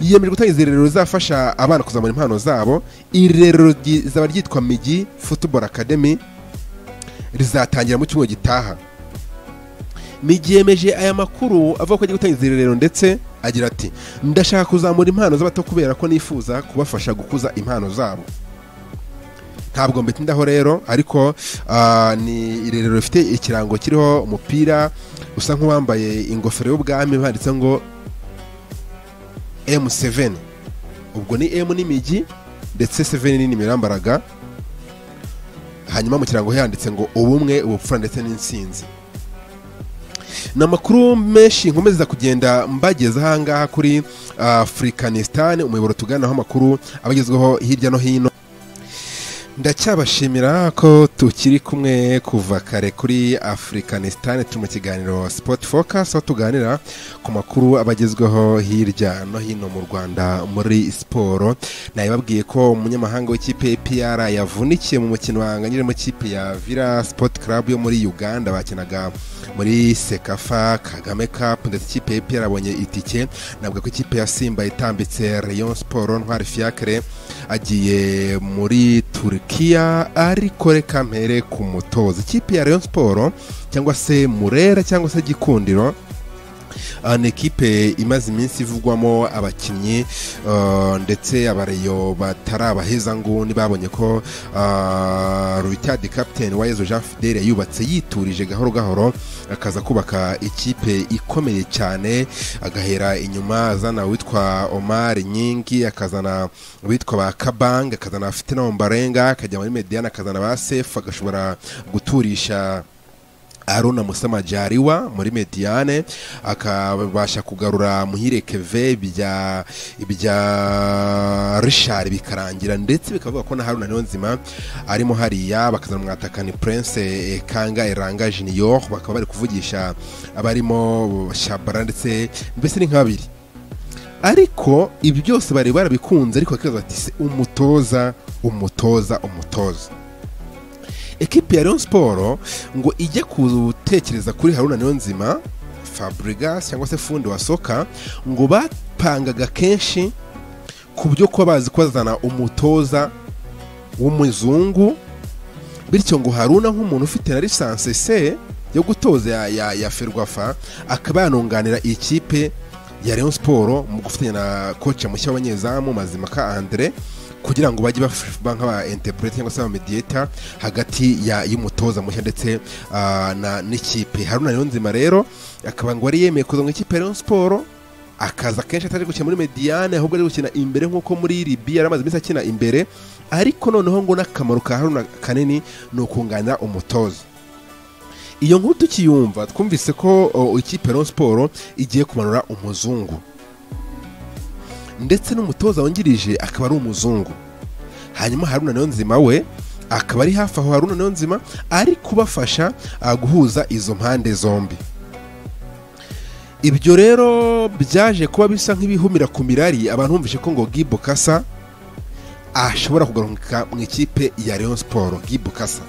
Yiyemeje gutangiza irerero rizafasha abana kuzamura impano zabo. Iri ryi- rizaba ryitwa migi football academy rizatangira mu cyumweru gitaha. Migi yemeje aya makuru avuga ko agiye gutangiza irerero ndetse agira ati ndashaka kuzamura impano z'abato kubera ko nifuza kubafasha gukuza impano zabo. Ntabwo mbitindaho rero ariko ah, ni irerero rifite ikirango kiriho umupira usa nk'uwambaye ingofero y'ubwami banditseho ngo M7 ubwo ni M n'imigi ndetse 7 ni nimero yambaraga hanyuma mu kirango handitse ngo ubumwe ubupfura ndetse n'insinzi. Ni amakuru menshi nkomeza kugenda mbageza ahangaha kuri afurikanisitani umuyoboro tuganaho amakuru abagezweho hirya no hino. Ndacyabashimira ko tukiri kumwe kuva kare kuri afurikanisitani turi mu kiganiro sipoti focus aho tuganira ku makuru abagezweho hirya no hino mu rwanda muri siporo nabibabwiye ko umunyamahanga w'ikipe pr yavunikiye mu mukino wanganyije mu kipe ya villa sport club yo muri uganda. Bakinaga muri sekafa kagame cup ndetse ikipe ya pr abonye itike. Navuga ko ikipe ya simba itambitse rayon sport ntwari fiacre agiye muri turukiya ariko reka mpere ku mutoza. Ikipe ya rayon sport cyangwa se murera cyangwa se gikundiro ni ekipe imaze iminsi ivugwamo abakinnyi uh, ndetse abareyo batari abahezanguni babonye ko uh, Ruyitadi captain wa Yezu Jean Fidele yubatse yiturije gahoro gahoro akaza kubaka ikipe ikomeye cyane agahera inyuma azana witwa Omar Nyingi akazana witwa ba Kabang akazana Fitina Ombarenga akajya muri Mediana akazana ba Sef agashobora guturisha aruna musamajariwa muri mediane akabasha kugarura muhire keve ibya rishari bikarangira ndetse bikavuga ko na haruna niyonzima arimo hariya bakazana mwatakani prince kanga eranga junior bakaba bari kuvugisha abarimo shabara ndetse mbese ni nka babiri ariko ibi byose bari barabikunze ariko bakibaza bati se umutoza umutoza umutoza. Ekipi ya Rayon Sport ngo ijye gutekereza kuri Haruna Niyonzima Fabregas cyangwa se fundi wa soka ngo bapangaga kenshi ku byo kuba bazi bazana umutoza w'umuzungu bityo ngo Haruna nk'umuntu ufite na lisansi se yo gutoza ya, ya, ya Ferwafa akaba yanunganira iyi kipe ya Rayon Sport mu gufatanya na kocha mushya w'abanyezamu Mazimaka Andre. Kugira ngo bajye baba nk'aba interprete cyangwa se mediator hagati y'umutoza mushya ndetse ah, n'ikipe. Haruna Niyonzima rero akaba ngo ari yemeye kuza ikipe ya Sport akaza kenshi atari gukina muri mediane ahubwo ari gukina imbere nk'uko muri Libya yari amaze iminsi akina imbere ariko noneho ngo n'akamaro ka Haruna kanini ni ukunganira umutoza. Iyo nkuru tukiyumva twumvise ko o, ikipe ya Sport igiye kumanura umuzungu. Ndetse n'umutoza wungirije akaba ari umuzungu. Hanyuma haruna niyonzima we akaba ari hafi aho haruna niyonzima ari kubafasha ah, guhuza izo mpande zombi. Ibyo rero byaje kuba bisa nk'ibihumira ku mirari abantu bumvise ko ngo gibo kasa ashobora kugaruka mu ikipe ya Rayon Sport. Gibo kasa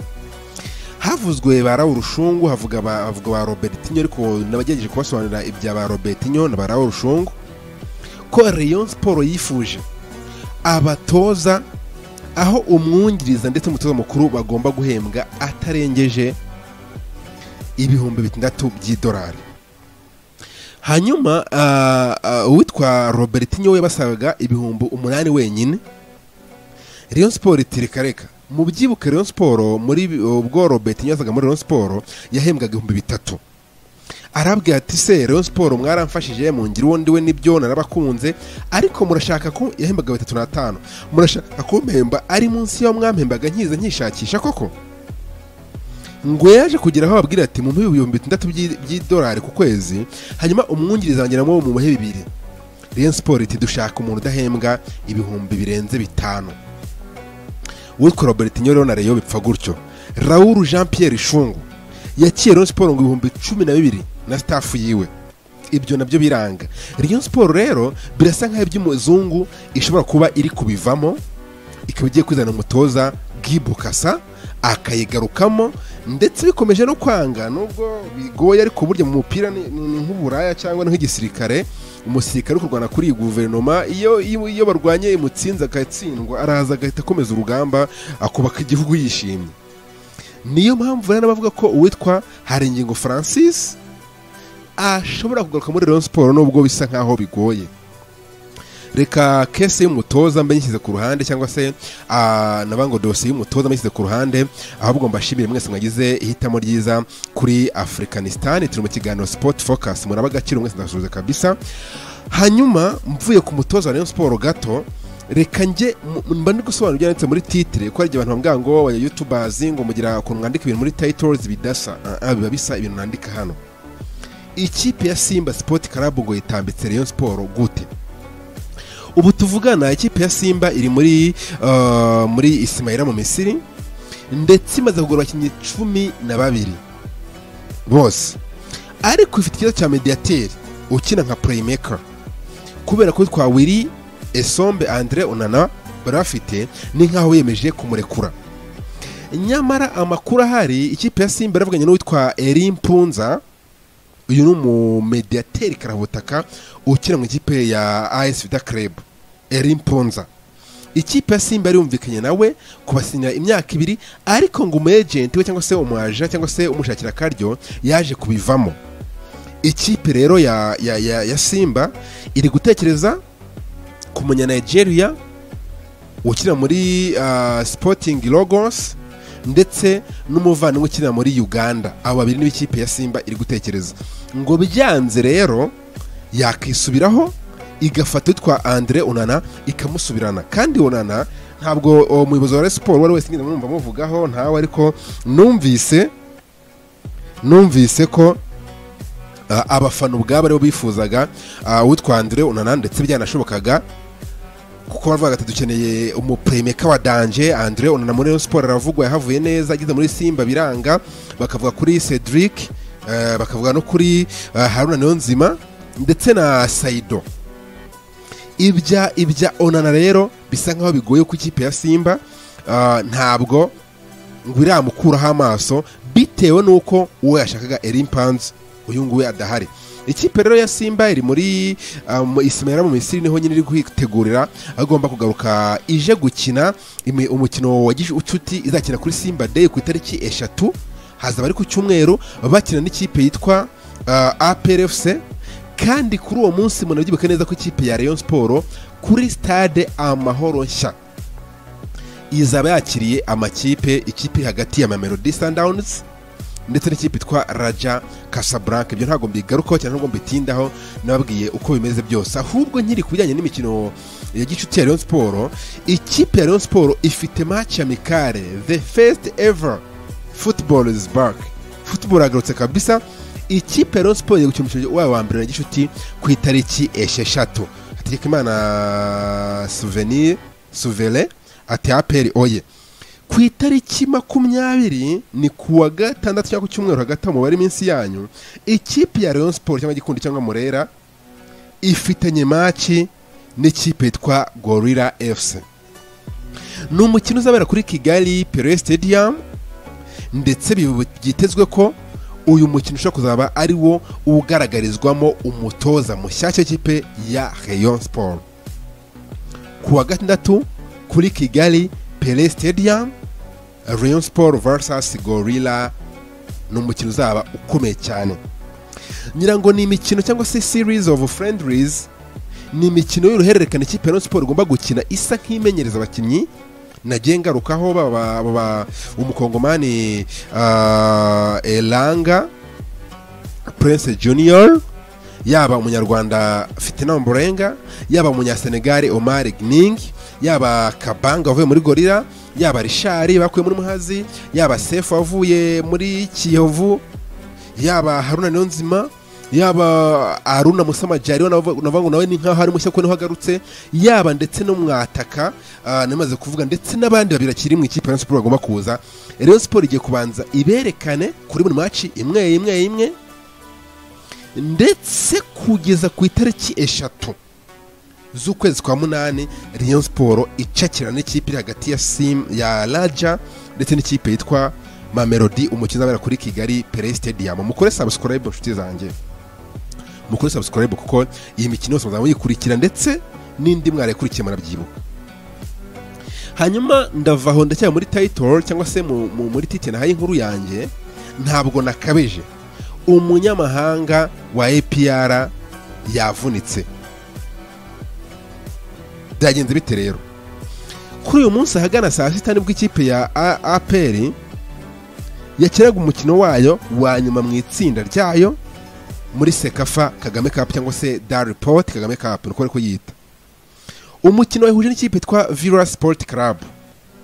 havuzwe ba Raul Rushungu havuga ba, Robertinho ariko nabagerageje kubasobanurira ibya ba Robertinho na ba Raul Rushungu. Ko Rayon Sport yifuje. Abatoza aho umwungiriza ndetse umutoza mukuru bagomba guhembwa atarengeje ibihumbi bitandatu by'idolari. Hanyuma uwitwa Robertinho we basabaga ibihumbi umunani wenyine. Rayon Sport iti reka reka mu byibuke Rayon Sport muri ubwo Robertinho yazaga muri Rayon Sport yahembwaga ibihumbi bitatu. Arabwira ati se Rayon Sport mwaramfashije mungira uwo ndiwe ni byo narabakunze ariko murashaka ko yahembaga bitatu n'atanu murashaka kumpemba ari munsi yo mwampembaga nkiza nkishakisha koko? Ngo yaje kugira aho ababwira ati mu ibihumbi bitandatu by'i- by'idolari ku kwezi hanyuma umwungiriza wanjye namo mu bihe bibiri. Rayon Sport iti dushaka umuntu udahembwa ibihumbi birenze bitanu. Witwa Robertinho rero na Rayon bipfa gutyo. Raoul Jean Pierre Shungu. Yakiye Rayon Sport ngo ibihumbi cumi na bibiri. Na staff yiwe. Ibyo na byo biranga. Rayon Sport rero birasa nk'aho iby'umuzungu ishobora kuba iri kubivamo ikaba igiye kwizana umutoza Gibu Kasa akayigarukamo ndetse bikomeje no kwanga nubwo bigoye ariko burya mu mupira ni nk'uburaya cyangwa nk'igisirikare umusirikare uri kurwana kuri iyi guverinoma iyo iyo iyo barwanye imutsinze agatsindwa araza agahita akomeza urugamba akubaka igihugu yishimye. Niyo mpamvu rero bavuga ko uwitwa Haringingo Francis ashobora kugaruka muri Rayon Sport nubwo bisa nkaho bigoye. Reka kese y'umutoza mbe nyishyize ku ruhande cyangwa se ah, ngo dosiye y'umutoza mbe ku ruhande ahubwo mbashimire mwese mwagize ihitamo ryiza kuri Afghanistan turi mu kiganiro Sport Focus muraba agaciro mwese ndasuhuza kabisa. Hanyuma mvuye ku mutoza wa Rayon Sport gato reka njye mba ndi gusobanura ibyanditse muri titire ko hari igihe abantu bambwira ngo aba youtubers ngo mugira ukuntu mwandika ibintu muri titles bidasa. Ah, ah, biba bisa ibintu nandika hano. Ikipe ya Simba Sport Club ngo yitambitse Rayon Sport gute? Ubu tuvugana ikipe ya Simba iri muri uh, muri Ismaila mu Misiri ndetse imaze kugura abakinnyi cumi na babiri. Bose. Ariko ifite ikibazo cya mediateri ukina nka playmaker. Kubera ko twa Willy Esombe Andre Onana barafite ni nkaho yemeje kumurekura. Nyamara amakuru ahari ikipe ya Simba yaravuganye n'uwitwa Erin Mpunza uyu ni umumediateri karabutaka ukina mu ikipe ya AS Vita Club Erin Mpunza ikipe ya Simba yarumvikanye nawe kubasinyira imyaka ibiri ariko ngo umu agent we cyangwa se umwaja cyangwa se umushakira akaryo yaje kubivamo. Ikipe rero ya, ya, ya, ya Simba iri gutekereza ku munya Nigeria ukina muri uh, Sporting Lagos ndetse n'umuvandimwe ukinira muri Uganda. Abo babiri nibo ikipe ya Simba iri gutekereza. Ngo byanze rero yakisubiraho igafata utwa Andre Onana ikamusubirana. Kandi Onana ntabwo umuyobozi wa Sport wari wese numva muvugaho ntawe ariko numvise numvise ko abafana ubwabo ari bo bifuzaga uwitwa Andre Onana ndetse byanashobokaga kuko bavuga ati dukeneye umupuremeka wa danje Andre Onana muri Sport aravugwa yahavuye neza ageze muri Simba biranga bakavuga kuri Cedric bakavuga no kuri ah, Haruna Niyonzima ndetse na Saido. Ibya ibya Onana rero bisa nkaho bigoye ku ikipe ya Simba ah, ntabwo ngo iramukuraho amaso bitewe n'uko uwo yashakaga Erimpanz uyu nguyu adahari. Ikipe rero ya simba iri muri um, isimera mu misiri ni ho nyine iri kwitegurira aho igomba kugaruka ije gukina umukino wa gicuti izakina kuri simba day ku itariki eshatu. Hazaba ari ku cyumweru bakina n'ikipe yitwa uh, APRFC kandi kuri uwo munsi munabyibuke neza ko ikipe ya Rayon Sport kuri stade amahoro nshya. Izaba yakiriye amakipe ikipe hagati ya Mamelodi Sundowns ndetse n'ikipe itwa Raja Casablanca. Ibyo ntabwo mbigarukaho cyane ntabwo mbitindaho nababwiye uko bimeze byose. Ahubwo nkiri ku bijyanye n'imikino ya gicuti ya Rayon Sport ikipe ya Rayon Sport ifite match amicale the first ever football is back. Football yagarutse kabisa. Ikipe ya Rayon Sport yegukira umukino wayo wa mbere na gicuti ku itariki esheshatu. Hategekimana souvenir souvere ati aperi oye. Ku itariki makumyabiri ni ku wa gatandatu cyangwa ku cyumweru hagati aho mubare iminsi yanyu ikipe ya Rayon Sport cyangwa Gikundi cyangwa Murera ifitanye maci n'ikipe yitwa Gorilla FC ni umukino uzabera kuri Kigali Pele Stadium. Ndetse byitezwe ko uyu mukino ushobora kuzaba ari wo ugaragarizwamo umutoza mushyashya w'ikipe ya Rayon Sport ku wa gatandatu kuri Kigali Pele Stadium Rayon Sport vs Gorilla ni umukino uzaba ukomeye cyane. Ngira ngo ni imikino cyangwa se series of friendlies ni imikino y'uruhererekane ikipe ya Sport igomba gukina isa nk'imenyereza abakinnyi nagiye ngarukaho umukongomani ah, Elanga Prince Junior yaba umunyarwanda Fitina Mborenga yaba umunyasenegali Omar Gning yaba Kabanga wavuye muri Gorilla yaba Rishari bakuye muri Muhazi yaba Sefu wavuye muri Kiyovu yaba Haruna Niyonzima yaba Aruna Musamajari we navuga ngo nawe ni nkaho ari mushya ko ni ho agarutse yaba ndetse no mwataka ah, namaze kuvuga ndetse n'abandi babiri akiri mu ikipe ya Sport bagomba kuza. Rayon Sport igiye kubanza iberekane kuri buri match imwe imwe imwe ndetse kugeza ku itariki eshatu z'ukwezi kwa munani Rayon Sport icakira n'ikipe iri hagati ya sim ya Raja ndetse n'ikipe yitwa Mamelodi umukino uzabera kuri Kigali Pele Stadium. Mukore subscribe inshuti zanjye. Mukore subscribe kuko iyi mikino yose muzaba muyikurikira ndetse n'indi mwarekurikiye murabyibuka hanyuma ndava aho ndacyari muri title cyangwa se mu, mu, muri titi nahaye inkuru yanjye ntabwo nakabeje. Umunyamahanga wa APR yavunitse. Byagenze bite rero? Kuri uyu munsi ahagana saa sita ni bwo ikipe ya APR yakinaga umukino wayo wa nyuma mu itsinda ryayo. Muri sekafa kagame cup cyangwa se dar report kagame cup niko ari kuyita umukino wahuje n'ikipe yitwa villa sport club.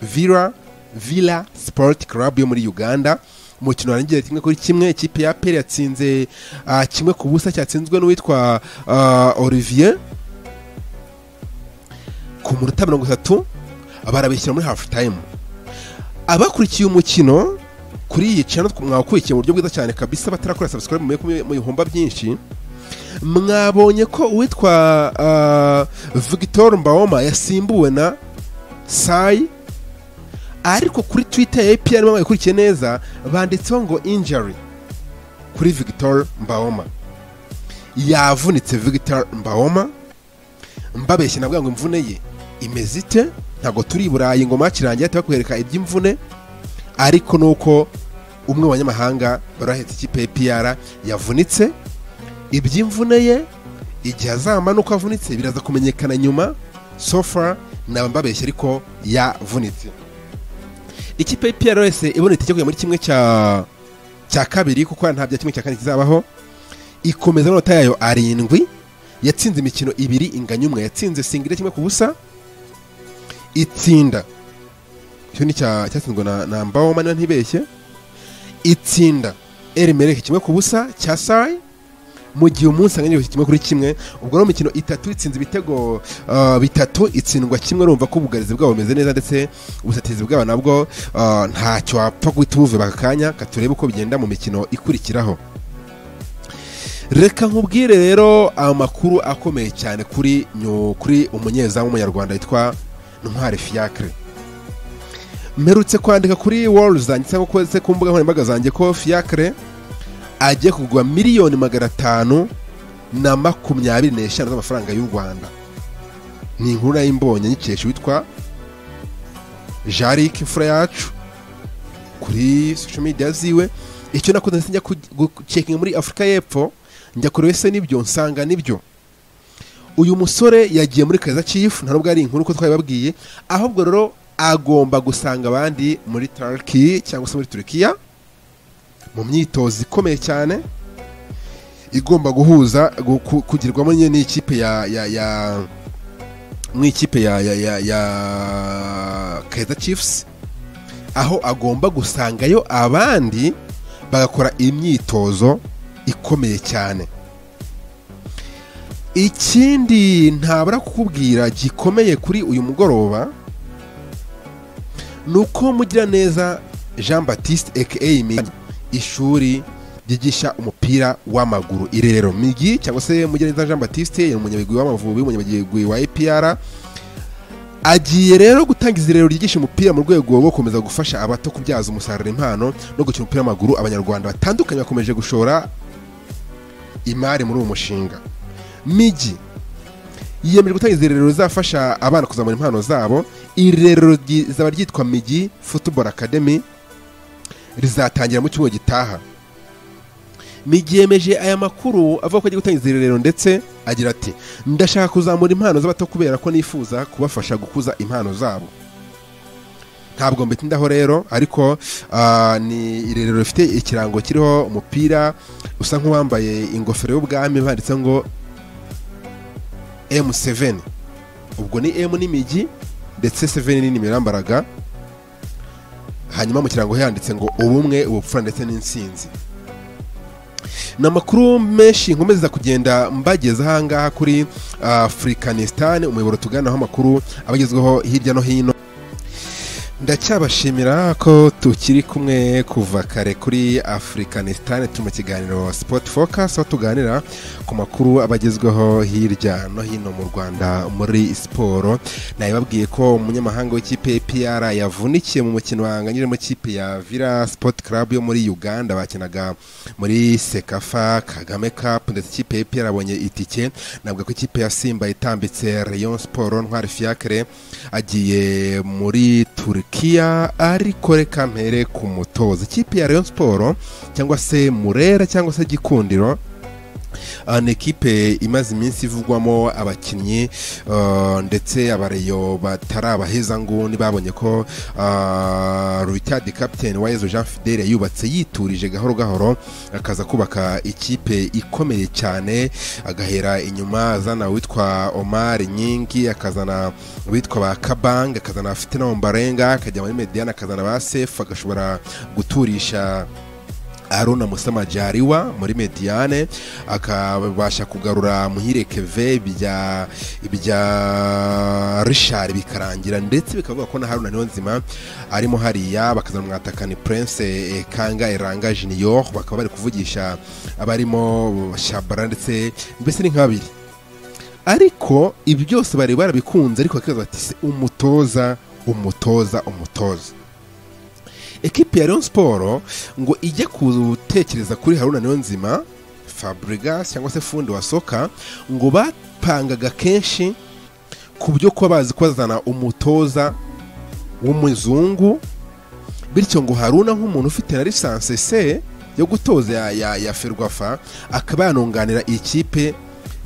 Villa villa sport club yo muri uganda. Umukino warangiye kimwe kuri kimwe ikipe ya peri yatsinze ah, kimwe ku busa cyatsinzwe n'uwitwa ah, olivier. Ku munota mirongo itatu barabishyira muri half time abakurikiye umukino kuri iyi channel mwakurikiye mu buryo bwiza cyane kabisa batarakora subscribe mu bihumba byinshi. Mwabonye ko uwitwa ah, Victor Mbawoma yasimbuwe na Sai. Ariko kuri Twitter ya APR niba mwayikurikiye neza banditseho ngo injury kuri Victor Mbawoma yavunitse Victor Mbawoma mbabeshye nabwo ngo imvune ye imeze ite? Ntabwo turi i burayi ngo makirangiye ahita bakwereka iby'imvune. Ariko nuko umwe mu banyamahanga bari bahetse ikipe ya PR yavunitse iby'imvune ye igihe azamanuka avunitse biraza kumenyekana nyuma. So far naba mbabeshye ariko yavunitse. Ikipe ya PR wese ibona itike kujya muri kimwe cya kabiri kuko nta bya kimwe cya kane kizabaho. Ikomeza amanota yayo arindwi yatsinze imikino ibiri inganya umwe. Yatsinze singire kimwe ku busa itsinda. Icyo ni cya- cyatsinzwe na, na mbawoma niba ntibeshye itsinda erimereke kimwe ku busa cya sayi mu gihe umunsi anganya kimwe kuri kimwe ubwo rero imikino itatu itsinze ibitego uh, bitatu itsindwa kimwe urumva ko ubugarizi bwabo bumeze neza ndetse ubusatizi bwabo nabwo uh, ntacyo wapfa guhita ubuve aka kanya katurebe uko bigenda mu mikino ikurikiraho. Reka nkubwire rero amakuru akomeye cyane kuri kuri umunyezamu w'umunyarwanda witwa ntwari fiacre. Mperutse kwandika kuri wall zanjye cyangwa se ku mbuga nkoranyambaga zanjye ko fiacre agiye kugura miliyoni magana atanu na makumyabiri n'eshanu z'amafaranga y'u rwanda. Ni inkuru na yo imbonye nyikesha witwa jarike imfura yacu kuri social media ziwe. Icyo nakoze njya gucekinga muri afurika y'epfo njya kureba ese ni byo nsanga ni byo. Uyu musore yagiye muri kaza chief nta nubwo ari inkuru uko twabibabwiye ahubwo rero agomba gusanga abandi muri Turkey cyangwa se muri Turkiya mu myitozo ikomeye cyane igomba guhuza gu- ku- kugirwamo nyine n'ikipe ya ya ya mu ikipe ya ya ya ya Kaizer Chiefs aho agomba gusangayo abandi bagakora imyitozo ikomeye cyane. Ikindi ntabura kukubwira gikomeye kuri uyu mugoroba ni uko mugiraneza jean batiste aka ishuri ryigisha umupira w'amaguru irerero. Migi cyangwa se mugiraneza jean batiste ni umunyabigwi w'amavubi umunyabigwi wa epr agiye rero gutangiza irerero ryigisha umupira mu rwego rwo gukomeza gufasha abato kubyaza umusaruro impano no gukina umupira w'amaguru. Abanyarwanda batandukanye bakomeje gushora imari muri uwo mushinga. Migi yiyemeje gutangiza irerero rizafasha abana kuzamura impano zabo. Iri ryi- rizaba ryitwa migi football academy rizatangira mu cyumweru gitaha. Migi yemeje aya makuru avuga ko agiye gutangiza iri rerero ndetse agira ati ndashaka kuzamura impano z'abato kubera ko nifuza kubafasha gukuza impano zabo. Ntabwo mbitindaho rero ariko ah, ni irerero rifite ikirango kiriho umupira usa nk'uwambaye ingofero y'ubwami banditse ngo M7 ubwo ni M n'imigi ndetse 7 ni nimero yambaraga hanyuma mu kirango handitse ngo ubumwe ubupfura ndetse n'insinzi ni amakuru menshi nkomeza kugenda mbageza ahangaha kuri afurikanisitani umuyoboro tuganaho amakuru abagezweho hirya no hino. Ndacyabashimira ko tukiri kumwe kuva kare kuri afurikanisitani turi mu kiganiro sipoti focus aho tuganira ku makuru abagezweho hirya no hino mu rwanda muri siporo nabibabwiye ko umunyamahanga w'ikipe pr yavunikiye mu mukino wanganyije mu kipe ya villa sport club yo muri uganda. Bakinaga muri sekafa kagame cup ndetse ikipe ya pr abonye itike. Nabwo ko ikipe ya simba itambitse rayon sport ntwari fiacre agiye muri Turkiya ariko reka mpere ku mutoza. Ikipe ya Rayon Sport cyangwa se Murera cyangwa se Gikundiro ni ekipe imaze iminsi ivugwamo abakinnyi uh, ndetse abareyo batari abahezanguni babonye ko uh, Rutadi captain wa Yezu Jean Fidele yubatse yiturije gahoro gahoro akaza kubaka ikipe ikomeye cyane agahera inyuma azana witwa Omar Nyingi akazana witwa ba Kabang akazana Fitina Ombarenga akajya muri Mediana akazana ba Sef agashobora guturisha Aruna Musama Jariwa muri Mediane akabasha kugarura muhire Keve ibya ibya Richard bikarangira ndetse bikavuga ko na Haruna Niyonzima arimo hariya bakazana mwatakani Prince eh, Kanga Eranga Junior bakaba bari kuvugisha abarimo Shabara ndetse mbese ni nk'abiri ariko ibi byose bari barabikunze ariko bakibaza bati "Se umutoza umutoza umutoza. Ekipi ya Rayon Sport ngo ijye gutekereza kuri Haruna Niyonzima Fabregas cyangwa se fundi wa soka ngo bapangaga kenshi ku byo kuba bazi ko umutoza w'umuzungu bityo ngo Haruna nk'umuntu ufite na lisansi se yo gutoza ya, ya, Ferwafa akaba yanunganira iyi kipe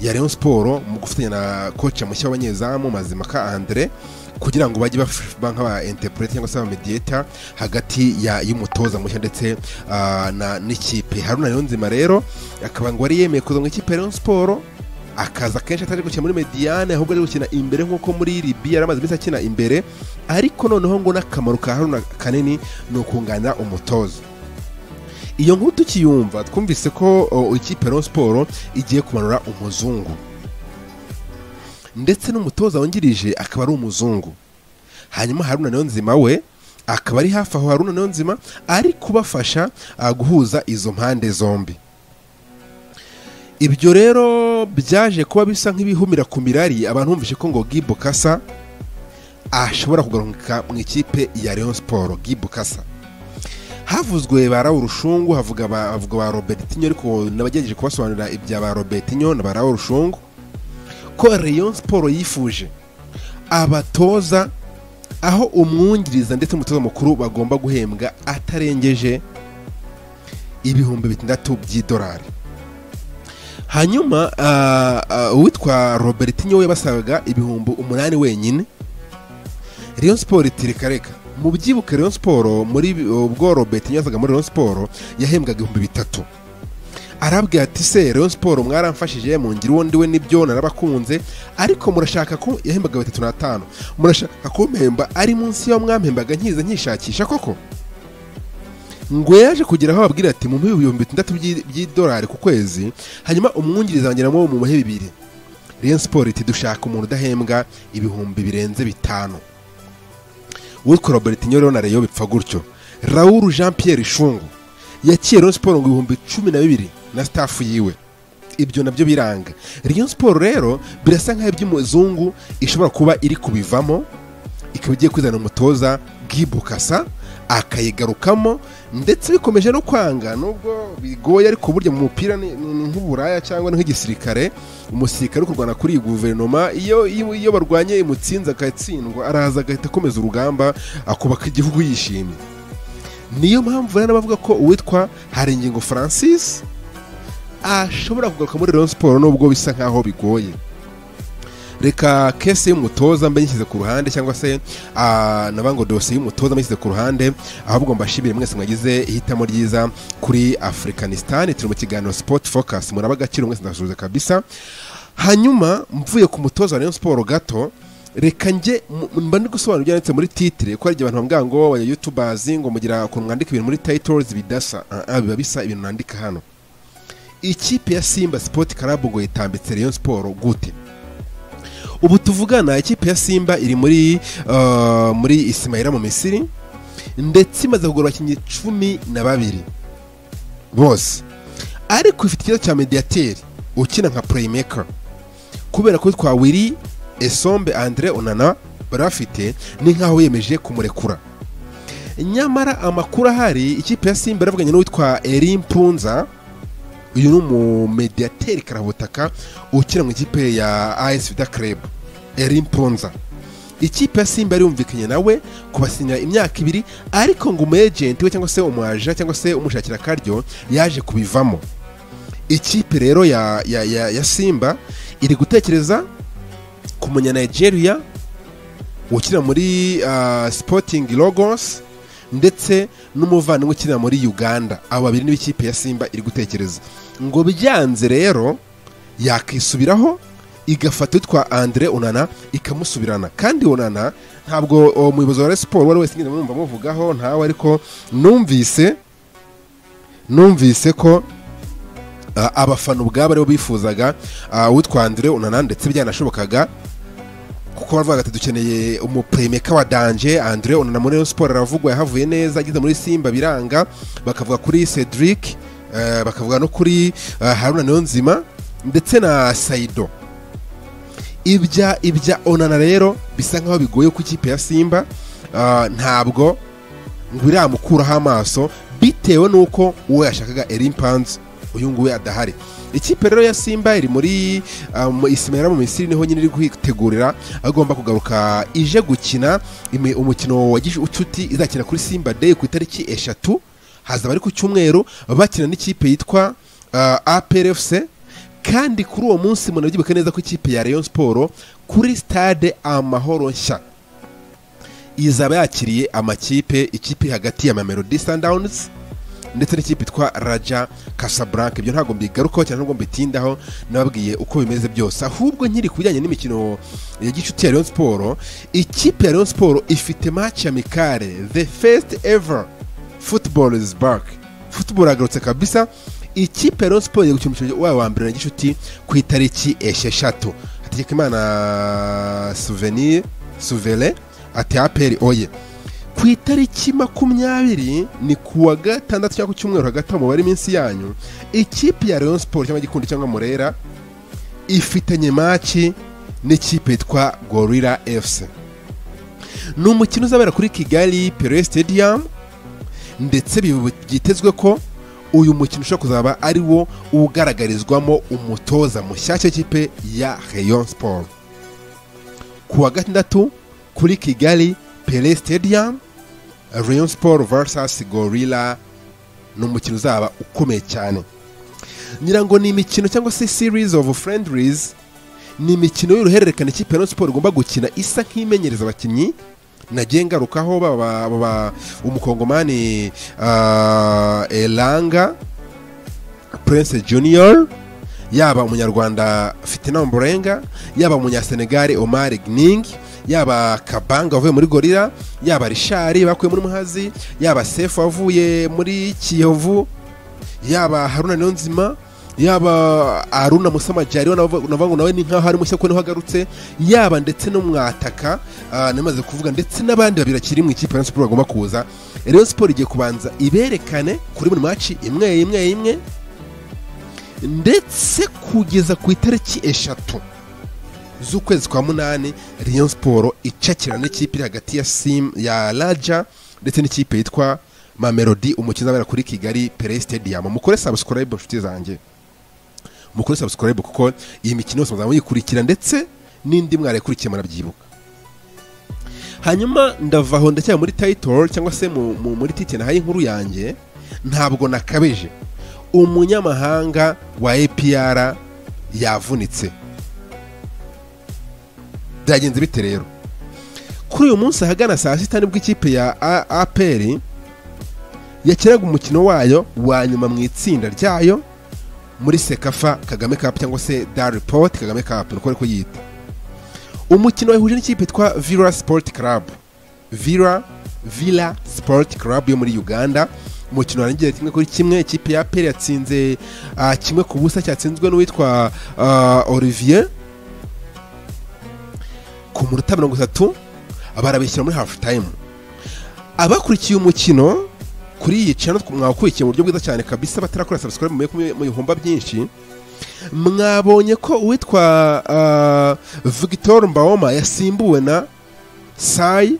ya Rayon Sport mu gufatanya na koca mushya w'abanyezamu Mazimaka Andre. Kugira ngo bajye baba nk'aba interprete cyangwa se aba mediator hagati y'umutoza mushya ndetse ah, n'ikipe. Haruna Niyonzima rero akaba ngo wari yemeye kuza mu ikipe ya Sport akaza kenshi atari gukina muri Mediane ahubwo ari gukina imbere nk'uko muri Libya yari amaze iminsi akina imbere ariko noneho ngo n'akamaro ka Haruna kanini ni ukunganira umutoza. Iyo nkuru tukiyumva twumvise ko ikipe ya Sport igiye kumanura umuzungu. Ndetse n'umutoza wungirije akaba ari umuzungu. Hanyuma haruna niyonzima we akaba ari hafi aho haruna niyonzima ari kubafasha ah, guhuza izo mpande zombi. Ibyo rero byaje kuba bisa nk'ibihumira ku mirari abantu bumvise ko ngo gibo kasa ashobora kugaruka mu ikipe ya Rayon Sport. Gibo kasa havuzwe ba Rushungu havuga ba, ba Robertinho ariko nabagerageje kubasobanurira ibya ba Robertinho na ba Rushungu. Ko Rayon Sport yifuje. Abatoza aho umwungiriza ndetse n'umutoza mukuru bagomba guhembwa atarengeje ibihumbi bitandatu by'idolari. Hanyuma ah, ah, uwitwa Robertinho we basabaga ibihumbi umunani wenyine. Rayon Sport iti reka reka mu byibuke Rayon Sport muri ubwo Robertinho yazaga muri Rayon Sport yahembwaga ibihumbi bitatu. Arabwira ati se Rayon Sport mwaramfashije mungira uwo ndiwe ni byo narabakunze. Ariko murashaka ko yahembaga bitatu n'atanu murashaka kumpemba ari munsi yo mwampembaga nkiza nkishakisha koko? Ngo yaje kugera aho babwira ati mu ibihumbi bitandatu by'i- by'idolari ku kwezi hanyuma umwungiriza wangeramo mu muhe bibiri. Rayon Sport iti dushaka umuntu udahembwa ibihumbi birenze bitanu. Uwitwa Robertinho rero na Rayon bipfa gutyo. Raoul Jean Pierre Shungu. Yakiye Rayon Sport ngo ibihumbi cumi na bibiri. Na staff yiwe. Ibyo na byo biranga. Rayon Sport rero birasa nk'aho iby'umuzungu ishobora kuba iri kubivamo ikaba igiye kwizana umutoza bwibukasa akayigarukamo ndetse bikomeje no kwanga nubwo bigoye ariko burya mu mupira ni nk'uburaya cyangwa nk'igisirikare umusirikare uri kurwana kuri iyi guverinoma iyo iyo barwanye imutsinze agatsindwa araza agahita akomeza urugamba akubaka igihugu yishimye. Niyo mpamvu rero bavuga ko uwitwa Haringingo Francis ashobora kugaruka muri Rayon Sport nubwo bisa nkaho bigoye. Reka kese y'umutoza mbe nyishyize ku ruhande cyangwa se ah, navuga ngo dosiye y'umutoza mbe nyishyize ku ruhande ahubwo mbashimire mwese mwagize ihitamo ryiza kuri Afghanistan turi mu kiganiro Sport Focus muraba agaciro mwese ndasubiza kabisa. Hanyuma mvuye ku mutoza wa Rayon Sport gato reka njye mba ndi gusobanura ibyanditse muri titire ko hari abantu bambwira ngo aba youtubers ngo mugira ukuntu mwandika ibintu muri titles bidasa. Ah, ah, biba bisa ibintu nandika hano. Ikipe ya Simba Sport Club ngo yitambitse Rayon Sport gute? Ubu tuvugana ikipe ya Simba iri muri uh, muri Ismaila mu Misiri ndetse imaze kugura abakinnyi cumi na babiri. Bose. Ariko ifite ikibazo cya mediateri ukina nka playmaker. Kubera ko twa Willy Esombe Andre Onana bari bafite ni nkaho yemeje kumurekura. Nyamara amakuru ahari ikipe ya Simba yaravuganye n'uwitwa Erin Punza uyu ni umumediateri karabutaka ukina mu ikipe ya AS Vita Club Erin Punza ikipe ya Simba yarumvikanye nawe kubasinyira imyaka ibiri ariko ngo umu agent we cyangwa se umuaja cyangwa se umushakira akaryo yaje kubivamo. Ikipe rero ya, ya, ya, ya Simba iri gutekereza ku munya Nigeria ukina muri uh, Sporting Lagos ndetse n'umuvandimwe ukina muri Uganda. Abo babiri nibo ikipe ya Simba iri gutekereza. Ngo byanze rero yakisubiraho igafata witwa Andre Onana ikamusubirana. Kandi Onana ntabwo uwo muyobozi wa Rayon Sport wari wese ngenda mwumva muvugaho ntawe ariko numvise numvise ko abafana ubwabo ari bo bifuzaga ah, witwa Andre Onana ndetse byanashobokaga kuko bavuga ati dukeneye umuplaymaker wa danje Andre Onana muri Rayon Sport aravugwa yahavuye neza ageze muri Simba biranga bakavuga kuri Cedric bakavuga no kuri eh, Haruna Niyonzima ndetse na Saido. Ibya ibya Onana rero bisa nkaho bigoye ku ikipe ya Simba ah, ntabwo ngo iramukuraho amaso bitewe n'uko uwo yashakaga Erin Panz uyu nguyu adahari. Ikipe rero ya Simba iri muri Ismaila mu Misiri ni ho nyine iri kwitegurira aho igomba kugaruka ije gukina umukino wa gicuti izakina kuri Simba Day ku itariki eshatu. Hazaba ari ku cyumweru bakina n'ikipe yitwa uh, APRFC kandi kuri uwo munsi munabyibuke neza ko ikipe ya Rayon Sport kuri stade Amahoro nshya. Izaba yakiriye amakipe ikipe hagati ya Mamelodi Sundowns ndetse n'ikipe yitwa Raja Casablanca. Ibyo ntabwo mbigarukaho cyane nubwo mbitindaho nababwiye uko bimeze byose. Ahubwo nkiri ku bijyanye n'imikino ya gicuti ya Rayon Sport ikipe ya Rayon Sport ifite match amicale the first ever. Football is back. Football agarutse kabisa. Ikipe rero siporo igiye gukina umukino wa mbere na gishuti ku itariki esheshatu. Hategeka imana souvenir souverain ati aperi oye. Ku itariki makumyabiri ni ku wa gatandatu cyangwa ku cyumweru hagati aho mubare iminsi yanyu ikipe ya leon siporo cyangwa Gikundi cyangwa Murera ifitanye maci n'ikipe yitwa gorira efuse ni umukino uzabera kuri Kigali pere Stadium ndetse byitezwe ko uyu mukino ushobora kuzaba ari wo ugaragarizwamo umutoza mushyashya w'ikipe ya Rayon Sport. Ku wa gatandatu kuri Kigali Pele Stadium Rayon Sport vs Gorilla ni umukino uzaba ukomeye cyane. Ngira ngo ni imikino cyangwa se series of friendlies ni imikino y'uruhererekane ikipe ya Sport igomba gukina isa nk'imenyereza abakinnyi nagiye ngarukaho baba umukongomani ah, Elanga Prince Junior yaba umunyarwanda Fitina Mborenga yaba umunyasenegali Omar Gning yaba Kabanga wavuye muri Gorilla yaba Richard bakuye muri Muhazi yaba Sefu wavuye muri Kiyovu yaba Haruna Niyonzima yaba Haruna Musamajari navuga ngo nawe ni nkaho ari mushya ko ni ho agarutse yaba ndetse n'umwataka ah, namaze kuvuga ndetse n'abandi babiri bakiri mu ikipe ya Sport bagomba kuza. Rayon Sport igiye kubanza iberekane kuri buri match imwe imwe imwe ndetse kugeza ku itariki eshatu z'ukwezi kwa munani Rayon Sport icakira n'ikipe iri hagati ya sim ya Raja ndetse n'ikipe yitwa Mamelodi umukino uzabera kuri Kigali Pele Stadium. Mukore subscribe inshuti zanjye. Mukore subscribe kuko iyi mikino yose muzaba muyikurikira ndetse n'indi mwarekurikiye murabyibuka. Hanyuma ndavaho ndacyari muri title cyangwa se mu, mu, muri titi nahaye inkuru yanjye ntabwo nakabije. Umunyamahanga wa APR yavunitse. Byagenze bite rero? Kuri uyu munsi ahagana saa sita ni bwo ikipe ya APR yakinaga umukino wayo wa nyuma mu itsinda ryayo muri sekafa kagame cup cyangwa se dar report kagame cup niko ariko yita. Umukino wahuje n'ikipe yitwa villa sport club. Villa villa sport club yo muri uganda. Umukino warangiye kimwe kuri kimwe ikipe ya peri yatsinze ah, kimwe ku busa cyatsinzwe n'uwitwa ah, olivier. Ku munota mirongo itatu barabishyira muri half time abakurikiye umukino kuri iyi channel mwakurikiye mu buryo bwiza cyane kabisa batarakora subscribe mu bihumba byinshi. Mwabonye ko uwitwa uh, Victor Mbawoma yasimbuwe na Sai.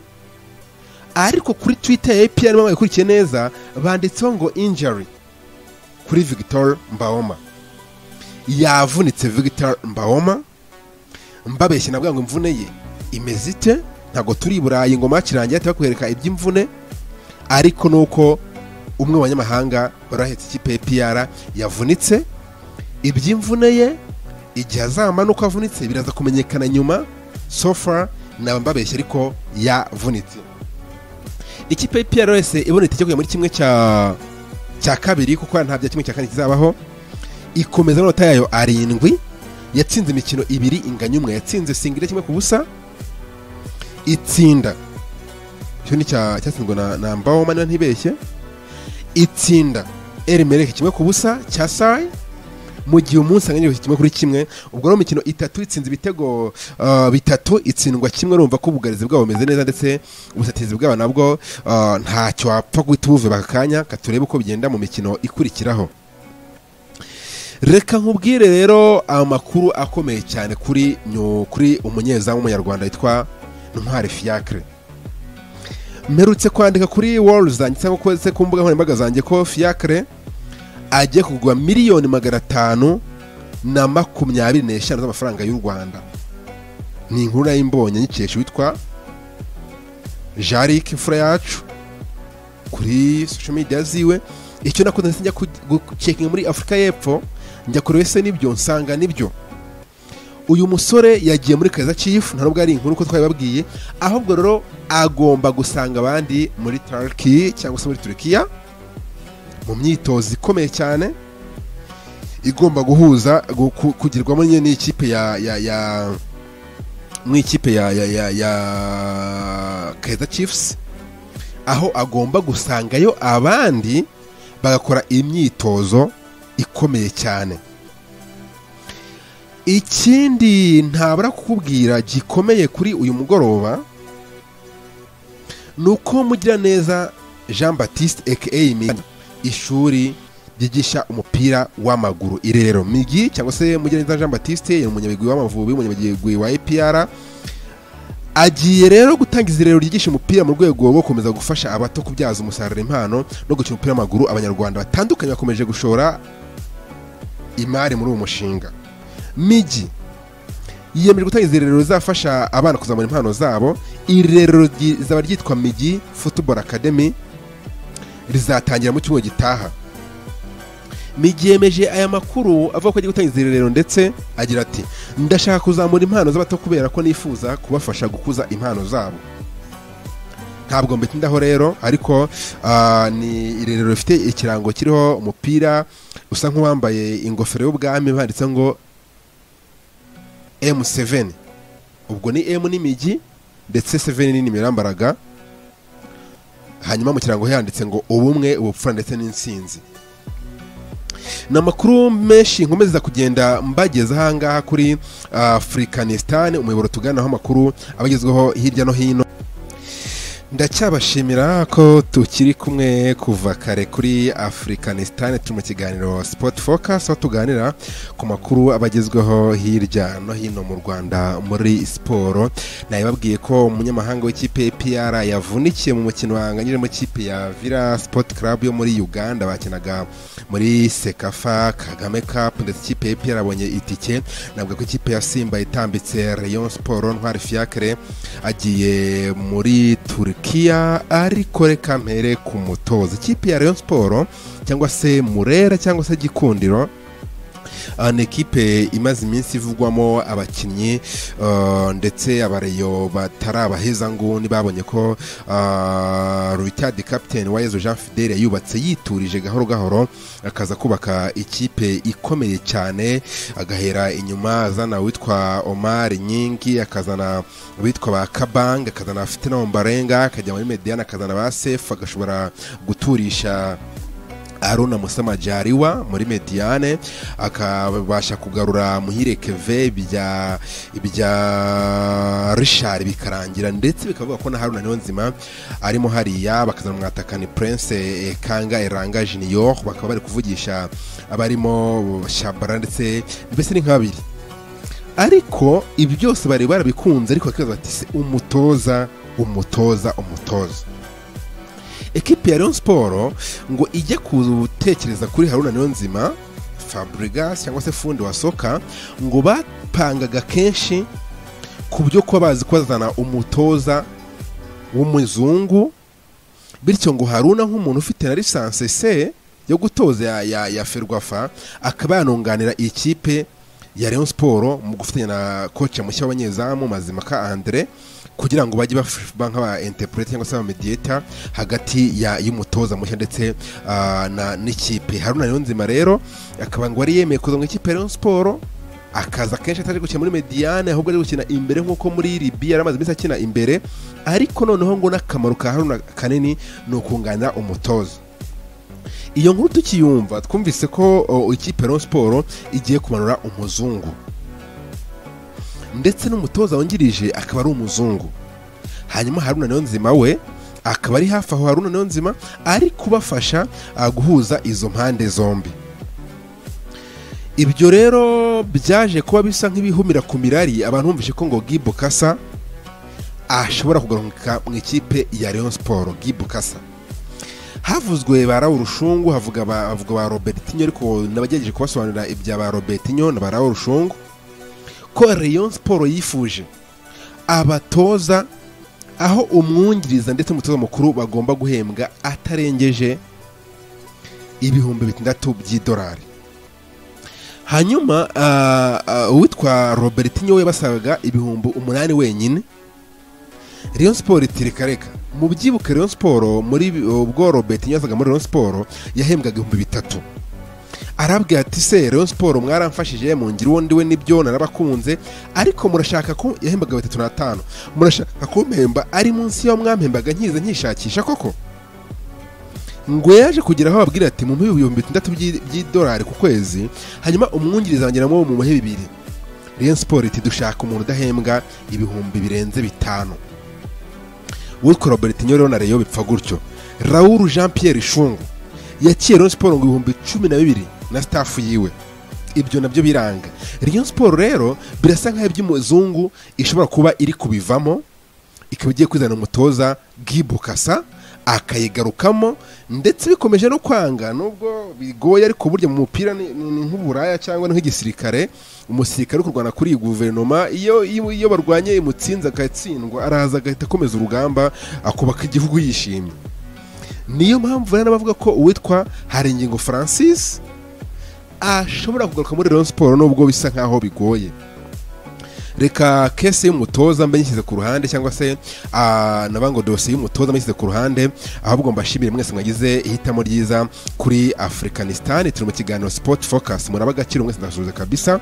Ariko kuri Twitter ya APR niba mwayikurikiye neza banditseho ngo injury kuri Victor Mbawoma yavunitse Victor Mbawoma mbabeshye nabwo ngo imvune ye imeze ite? Ntabwo turi i Burayi ngo makirangiye ahita bakwereka iby'imvune. Ariko nuko umwe mu banyamahanga barahetse ikipe ya PR yavunitse iby'imvune ye igihe azamanuka avunitse biraza kumenyekana nyuma so far naba mbabeshya ariko yavunitse. Ikipe ya PR wese ibona itike kujya muri kimwe cya kabiri kuko nta bya kimwe cya kane kizabaho ikomeza amanota yayo arindwi yatsinze imikino ibiri inganya umwe yatsinze singire kimwe ku busa itsinda. Icyo ni cya- cyatsinzwe na, mbawoma niba ntibeshye. Itsinda. Erimereke kimwe ku busa cya sai mu gihe umunsi anganya kimwe kuri kimwe ubwo rero imikino itatu itsinze ibitego uh, bitatu itsindwa kimwe urumva ko ubugarizi bwabo bumeze neza ndetse ubusatizi bwabo nabwo uh, ntacyo wapfa guhita ubuve aka kanya katurebe uko bigenda mu mikino ikurikiraho. Reka nkubwire rero amakuru akomeye cyane kuri kuri umunyezamu w'umunyarwanda witwa ntwari fiacre. Mperutse kwandika kuri wall zanjye cyangwa se ku mbuga nkoranyambaga zanjye ko fiacre agiye kugura miliyoni magana atanu na makumyabiri n'eshanu z'amafaranga y'u rwanda. Ni inkuru na yo imbonye nyikesha witwa jarike imfura yacu kuri social media ziwe. Icyo ndetse njya gucekinga muri afurika y'epfo njya kureba ese ni byo nsanga ni byo. Uyu musore yagiye muri kaza chief nta nubwo ari inkuru ko twabibabwiye ahubwo rero agomba gusanga abandi muri Turkey cyangwa se muri Turkiya mu myitozo ikomeye cyane igomba guhuza gu- ku- kugirwamo n'ikipe ya ya ya mu ikipe ya ya ya ya Kaizer Chiefs aho agomba gusangayo abandi bagakora imyitozo ikomeye cyane. Ikindi ntabura kukubwira gikomeye kuri uyu mugoroba ni uko mugiraneza jean batiste aka ishuri ryigisha umupira w'amaguru irerero. Migi cyangwa se mugiraneza jean batiste umunyabigwi w'amavubi umunyabigwi wa epr agiye rero gutangiza irerero ryigisha umupira mu rwego rwo gukomeza gufasha abato kubyaza umusaruro impano no gukina umupira w'amaguru. Abanyarwanda batandukanye bakomeje gushora imari muri uwo mushinga. Migi. Yiyemeje gutangiza irerero rizafasha abana kuzamura impano zabo iri rerero rizaba ryitwa migi football academy rizatangira mu cyumweru gitaha. Migi yemeje aya makuru avuga ko agiye gutangiza irerero ndetse agira ati ndashaka kuzamura impano z'abato kubera ko nifuza kubafasha gukuza impano zabo. Ntabwo mbitindaho rero ariko ah, ni irerero rifite ikirango kiriho umupira usa nk'uwambaye ingofero y'ubwami banditse ngo M7 ubwo ni M n'imigi ndetse 7 ni nimero yambaraga hanyuma mu kirango handitse ngo ubumwe ubupfura ndetse n'insinzi ni amakuru menshi nkomeza kugenda mbageza ahangaha kuri afurikanisitani umuyoboro tuganaho amakuru abagezweho hirya no hino. Ndacyabashimira ko tukiri kumwe kuva kare kuri afurikanisitani turi mu kiganiro sipoti fokasi aho tuganira ku makuru abagezweho hirya no hino mu rwanda muri siporo nabibabwiye ko umunyamahanga w'ikipe APR yavunikiye mu mukino wanganyije mu kipe ya vira sipoti karabu yo muri uganda. Bakinaga muri sekafa kagame kapu ndetse ikipe ya APR yabonye itike. Nabwo ko ikipe ya simba itambitse rayon siporo ntwari fiacre agiye muri turikiya ariko reka mpere ku mutoza. Ikipe ya rayon siporo cyangwa se murera cyangwa se gikundiro ni ekipe imaze iminsi ivugwamo abakinnyi ah, ndetse abareyo batari abahezanguni babonye ko rutadi kapiteni wa yezu jean fidele yubatse yiturije gahoro gahoro akaza kubaka ikipe ikomeye cyane agahera inyuma azana uwitwa omar nyingi akazana uwitwa ba kabang akazana afite na ombarenga akajya muri mediyani akazana ba sefu agashobora guturisha aruna musama jariwa muri mediane akabasha kugarura muhire keve ibya rishari bikarangira ndetse bikavuga ko na haruna niyo nzima arimo hariya bakazana umwatakani prince eh, kanga eranga junior bakaba bari kuvugisha abarimo shabara ndetse mbese ni nka babiri ariko ibi byose bari barabikunze ariko bakibaza bati se umutoza umutoza umutoza. Ekipi ya Rayon Sport ngo ijye gutekereza kuri Haruna Niyonzima Fabregas cyangwa se fundi wa soka ngo bapangaga kenshi ku byo kuba bazi ko bazana umutoza w'umuzungu bityo ngo Haruna nk'umuntu ufite na lisansi se yo gutoza ya, ya, ya Ferwafa akaba yanunganira iyi kipe ya Rayon Sport mu gufatanya na koci mushya w'abanyezamu Mazimaka Andre kugira ngo bajye nk'aba interprete cyangwa se aba mediator hagati y'umutoza mushya ndetse ah, n'ikipe. Haruna Niyonzima rero akaba ngo ari yemeye kuza mu ikipe ya Sport akaza kenshi atari gukina muri mediane ahubwo ari gukina imbere nk'uko muri Libya yari amaze iminsi akina imbere ariko noneho ngo n'akamaro ka Haruna kanini ni ukunganira umutoza. Iyo nkuru tukiyumva twumvise ko o, ikipe ya Sport igiye kumanura umuzungu. Ndetse n'umutoza wungirije akaba ari umuzungu. Hanyuma haruna niyonzima we akaba ari hafi aho haruna niyonzima ari kubafasha ah, guhuza izo mpande zombi. Ibyo rero byaje kuba bisa nk'ibihumira ku mirari abantu bumvise ko ngo gibo kasa ashobora kugaruka mu ikipe ya Rayon Sport. Gibo kasa havuzwe ba Rushungu havuga ba, Robertinho ariko nabagerageje kubasobanurira ibya ba Robertinho na ba Rushungu. Ko Rayon Sport yifuje. Abatoza aho umwungiriza ndetse n'umutoza mukuru bagomba guhembwa atarengeje ibihumbi bitandatu by'idolari. Hanyuma uwitwa Robertinho we basabaga ibihumbi umunani wenyine. Rayon Sport iti reka mu byibuka Rayon Sport muri ubwo Robertinho yazaga muri Rayon Sport yahembwaga ibihumbi bitatu. Arabwira ati se Rayon Sport mwaramfashije mungira uwo ndiwe ni byo narabakunze ariko murashaka ko yahembaga batatu n'atanu murashaka kumpemba ari munsi y'aho mwampembaga nkiza nkishakisha koko? Ngo yaje kugera aho ababwira ati mu ibihumbi bitandatu by'i- by'idolari ku kwezi hanyuma umwungiriza wanjye namo mu muhe bibiri. Rayon Sport iti dushaka umuntu udahembwa ibihumbi birenze bitanu. Witwa Robertinho rero na Rayon bipfa gutyo. Raoul Jean Pierre Shungu. Yakiye Rayon Sport ngo ibihumbi cumi na bibiri na staff yiwe. Ibyo na byo biranga. Rayon Sport rero birasa nk'aho iby'umuzungu ishobora kuba iri kubivamo ikaba igiye kwizana umutoza Gibu Kasa akayigarukamo ndetse bikomeje no kwanga nubwo bigoye ariko burya mu mupira ni nk'uburaya cyangwa ni nk'igisirikare umusirikare uri kurwana kuri iyi guverinoma iyo iyo barwanye imutsinze agatsindwa araza agahita akomeza urugamba akubaka igihugu yishimye. Niyo mpamvu rero bavuga ko uwitwa Haringingo Francis ashobora kugaruka muri Rayon Sport nubwo bisa nkaho bigoye. Reka kese y'umutoza mbe nyishyize ku ruhande cyangwa se ah, naba ngo dosiye y'umutoza mbe nyishyize ku ruhande ahubwo mbashimire mwese mwagize ihitamo ryiza kuri afurikanisitani turi mu kiganiro sport focus muraba agaciro mwese ndasuhuza kabisa.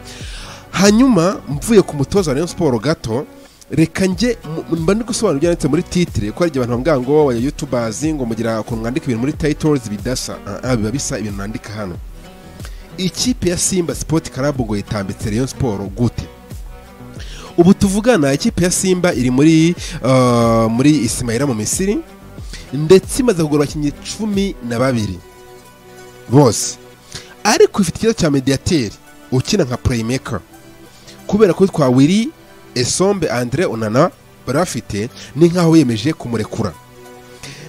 Hanyuma mvuye ku mutoza wa Rayon Sport gato reka njye mba ndi gusobanura ibyanditse muri titire ko hari igihe abantu bambwira ngo youtubers ngo mugira ukuntu mwandika ibintu muri titles bidasa. Ah, ah, biba bisa ibintu nandika hano. Ikipe ya simba sport club ngo yitambitse Rayon Sport gute? Ubu tuvugana ikipe ya simba iri muri uh, muri isimayira mu misiri ndetse imaze kugura abakinnyi cumi na babiri. Bose. Ariko ifite ikibazo cya mediyateri ukina nka playmaker. Kubera ko twa wiri esombe andre onana bari bafite ni nk'aho yemeje kumurekura.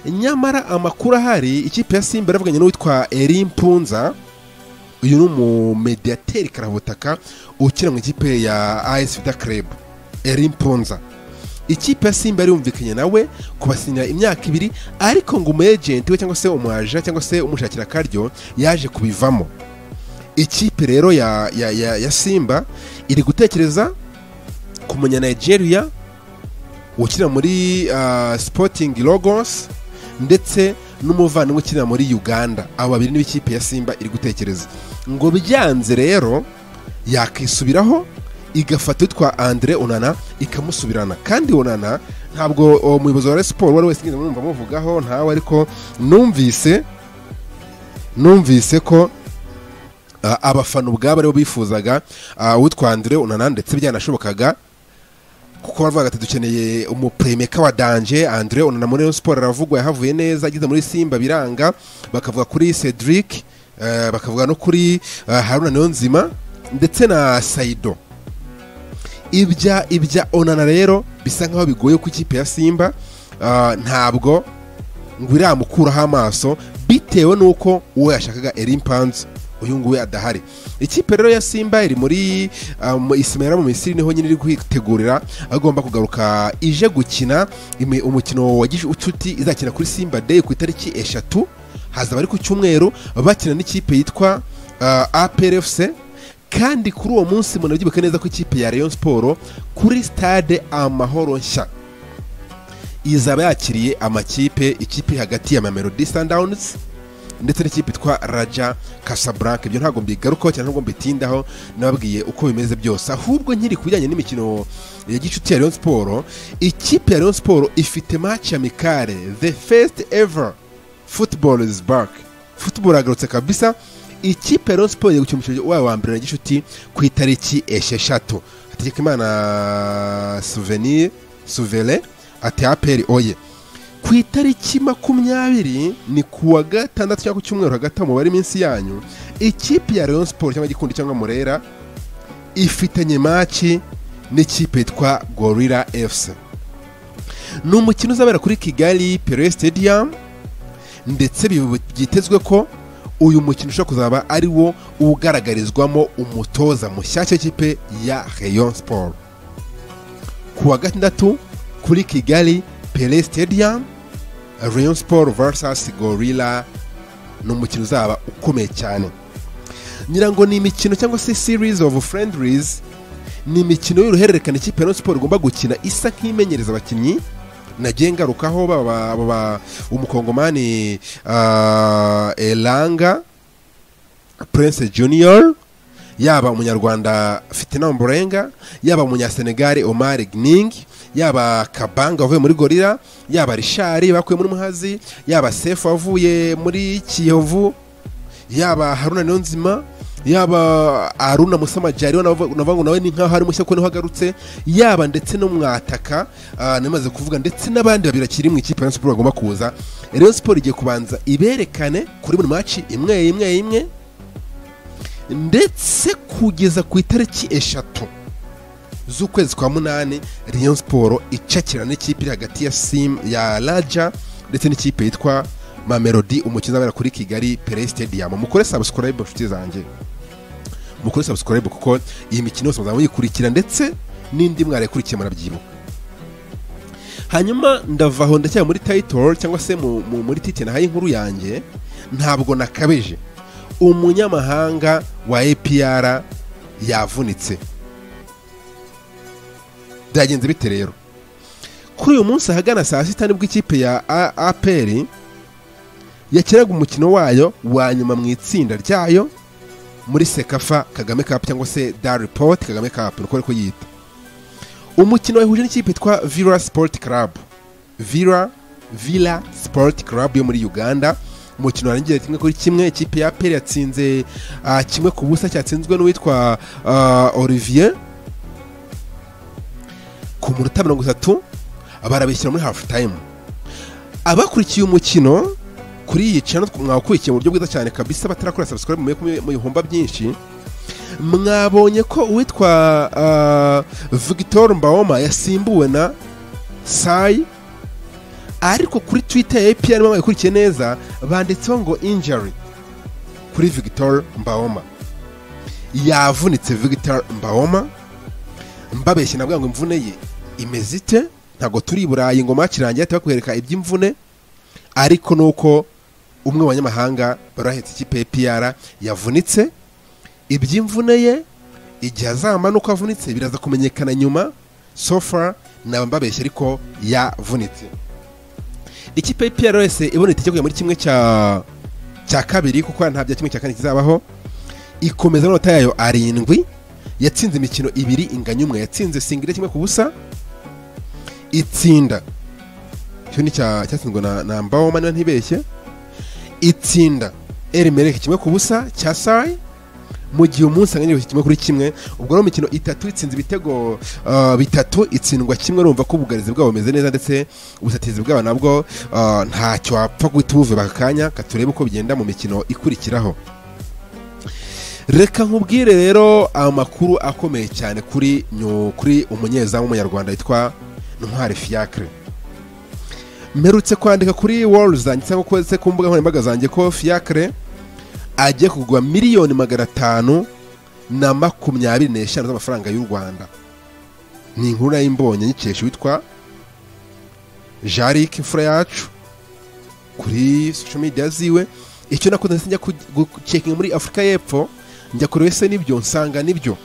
Nyamara amakuru ahari ikipe ya simba yaravuganye n'uwitwa eri mpunza uyu ni umumediyateri karabutaka ukina mu ikipe ya AS Vita Club Eri Mpunza ikipe ya Simba yumvikanye nawe kubasinyira imyaka ibiri ariko ngo umu we cyangwa se umwaja cyangwa se umushakira akaryo yaje kubivamo. Ikipe rero ya, ya, ya, ya Simba iri gutekereza ku munya Nigeria ukina muri uh, Sporting Lagos ndetse n'umuvandimwe ukinira muri Uganda. Abo babiri nibo ikipe ya Simba iri gutekereza. Ngo byanze rero yakisubiraho igafata witwa Andre Onana ikamusubirana. Kandi Onana ntabwo uwo muyobozi wa Sport wari wese ngeze mwumva muvugaho ntawe ariko numvise numvise ko abafana ubwabo ari bo bifuzaga uwitwa Andre Onana ndetse byanashobokaga kuko baravuga ati dukeneye umuplaymaker wa danje Andre Onana muri Sport aravugwa yahavuye neza ageze muri Simba biranga bakavuga kuri Cedric bakavuga no kuri eh, Haruna Niyonzima ndetse na Saido. Ibya ibya Onana rero bisa nkaho bigoye ku ikipe ya Simba ah, ntabwo ngo iramukuraho amaso bitewe n'uko uwo yashakaga Erimpanzu uyu nguyu adahari. Ikipe rero ya Simba iri muri ah, mu Misiri ni ho nyine iri kwitegurira agomba kugaruka ije gukina umukino wa gicuti izakina kuri Simba Day ku itariki eshatu. Hazaba ari ku cyumweru bakina n'ikipe yitwa uh, APRFC kandi kuri uwo munsi munabyibuka neza ko ikipe ya Rayon Sport kuri stade Amahoro nshya. Izaba yakiriye amakipe ikipe hagati ya Mamelodi Sundowns ndetse n'ikipe itwa Raja Casablanca. Ibyo ntabwo mbigarukaho cyane ntabwo mbitindaho nababwiye uko bimeze byose. Ahubwo nkiri ku bijyanye n'imikino ya gicuti ya Rayon Sport ikipe ya Rayon Sport ifite match amicale the first ever. Football is back. Football yagarutse kabisa. Ikipe Rayon Sport igiye gukina umukino wayo wa mbere na gicuti ku itariki esheshatu. Hategekimana souvenir souverain ati aperi oye. Ku itariki makumyabiri ni ku wa gatandatu cyangwa ku cyumweru hagati aho mubare iminsi yanyu ikipe ya Rayon Sport cyangwa Gikundi cyangwa Murera ifitanye maci n'ikipe yitwa Gorilla FC ni umukino uzabera kuri Kigali Pele Stadium. Ndetse byitezwe ko uyu mukino ushobora kuzaba ari wo ugaragarizwamo umutoza mushyashya w'ikipe ya Rayon Sport ku wa gatandatu kuri Kigali Pele Stadium Rayon Sport vs Gorilla ni umukino uzaba ukomeye cyane. Ngira ngo ni imikino cyangwa se series of friendlies? Ni imikino y'uruhererekane ikipe ya Sport igomba gukina isa nk'imenyereza abakinnyi nagiye ngarukaho umukongomani uh, Elanga Prince Junior yaba umunyarwanda fitina mburenga yaba umunyasenegari omar gning yaba kabanga wavuye muri gorira yaba rishari bakuye muri muhazi yaba sefu wavuye muri kiyovu yaba haruna niyonzima yaba aruna musamajari navuga ngo nawe ni nkaho ari mushya ko ni ho agarutse yaba ndetse no mwataka ah, namaze kuvuga ndetse n'abandi babiri bakiri mu ikipe ya siporo bagomba kuza. Rayon siporo igiye kubanza iberekane kuri buri maci imwe imwe imwe ndetse kugeza ku itariki eshatu z'ukwezi kwa munani Rayon siporo icakira n'ikipe iri hagati ya sim ya raja ndetse n'ikipe yitwa mamelodi umukino uzabera kuri kigali pere stadium. Mukore subscribe inshuti zanjye. Mukore subscribe kuko iyi mikino yose muzaba muyikurikira ndetse n'indi mwarekurikiye murabyibuka hanyuma ndavaho ndacyari muri title cyangwa se mu- mu- muri titi nahaye inkuru yanjye ntabwo nakabije umunyamahanga wa APR yavunitse. Byagenze bite rero? Kuri uyu munsi ahagana saa sita ni bwo ikipe ya APR yakinaga umukino wayo wa nyuma mu itsinda ryayo muri sekafa kagame cup cyangwa se dar report kagame cup niko ari kuyita umukino wahuje n'ikipe yitwa villa sport club. Villa villa sport club yo muri uganda. Umukino warangiye kimwe kuri kimwe? Ikipe ya peri yatsinze ah, kimwe ku busa cyatsinzwe n'uwitwa ah, olivier. Ku munota mirongo itatu barabishyira muri half time abakurikiye umukino kuri iyi channel mwakurikiye mu buryo bwiza cyane kabisa batarakora subscribe muye mu bihumba byinshi. Mwabonye ko uwitwa ah, Victor Mbawoma yasimbuwe na Sai ariko kuri Twitter ya APR niba mwayikurikiye neza banditseho ngo injury kuri Victor Mbawoma yavunitse Victor Mbawoma mbabeshye nabwo ngo imvune ye imeze ite? Ntabwo turi i burayi ngo makirangiye ahita bakwereka iby'imvune? Ariko nuko umwe mu banyamahanga bari bahetse ikipe ya PR yavunitse iby'imvune ye igihe azamanuka avunitse biraza kumenyekana nyuma. So far naba mbabeshye ariko yavunitse. Ikipe ya PR wese ibona itike kujya muri kimwe cya kabiri kuko nta bya kimwe cya kane kizabaho. Ikomeza amanota yayo arindwi. Yatsinze imikino ibiri inganya umwe. Yatsinze singire kimwe ku busa. Itsinda. Icyo ni cya- cyatsinzwe na, mbawoma niba ntibeshye. Itsinda. Erimereke kimwe ku busa cya sayi mu gihe umunsi anganya kimwe kuri kimwe ubwo rero imikino itatu itsinze ibitego uh, bitatu itsindwa kimwe urumva ko ubugarizi bwabo bumeze neza ndetse ubusatizi bwabo nabwo uh, ntacyo wapfa guhita ubuve aka kanya katurebe uko bigenda mu mikino ikurikiraho. Reka nkubwire rero amakuru akomeye cyane kuri kuri umunyezamu w'umunyarwanda witwa ntwari fiacre. Mperutse kwandika kuri wall zanjye cyangwa se ku mbuga nkoranyambaga zanjye ko fiacre agiye kugura miliyoni magana atanu na makumyabiri n'eshanu z'amafaranga y'u rwanda. Ni inkuru na yo imbonye nyikesha witwa jarike imfura yacu kuri social media ziwe. Icyo ndetse njya gucekinga muri afurika y'epfo njya kure wese ni byo nsanga ni byo.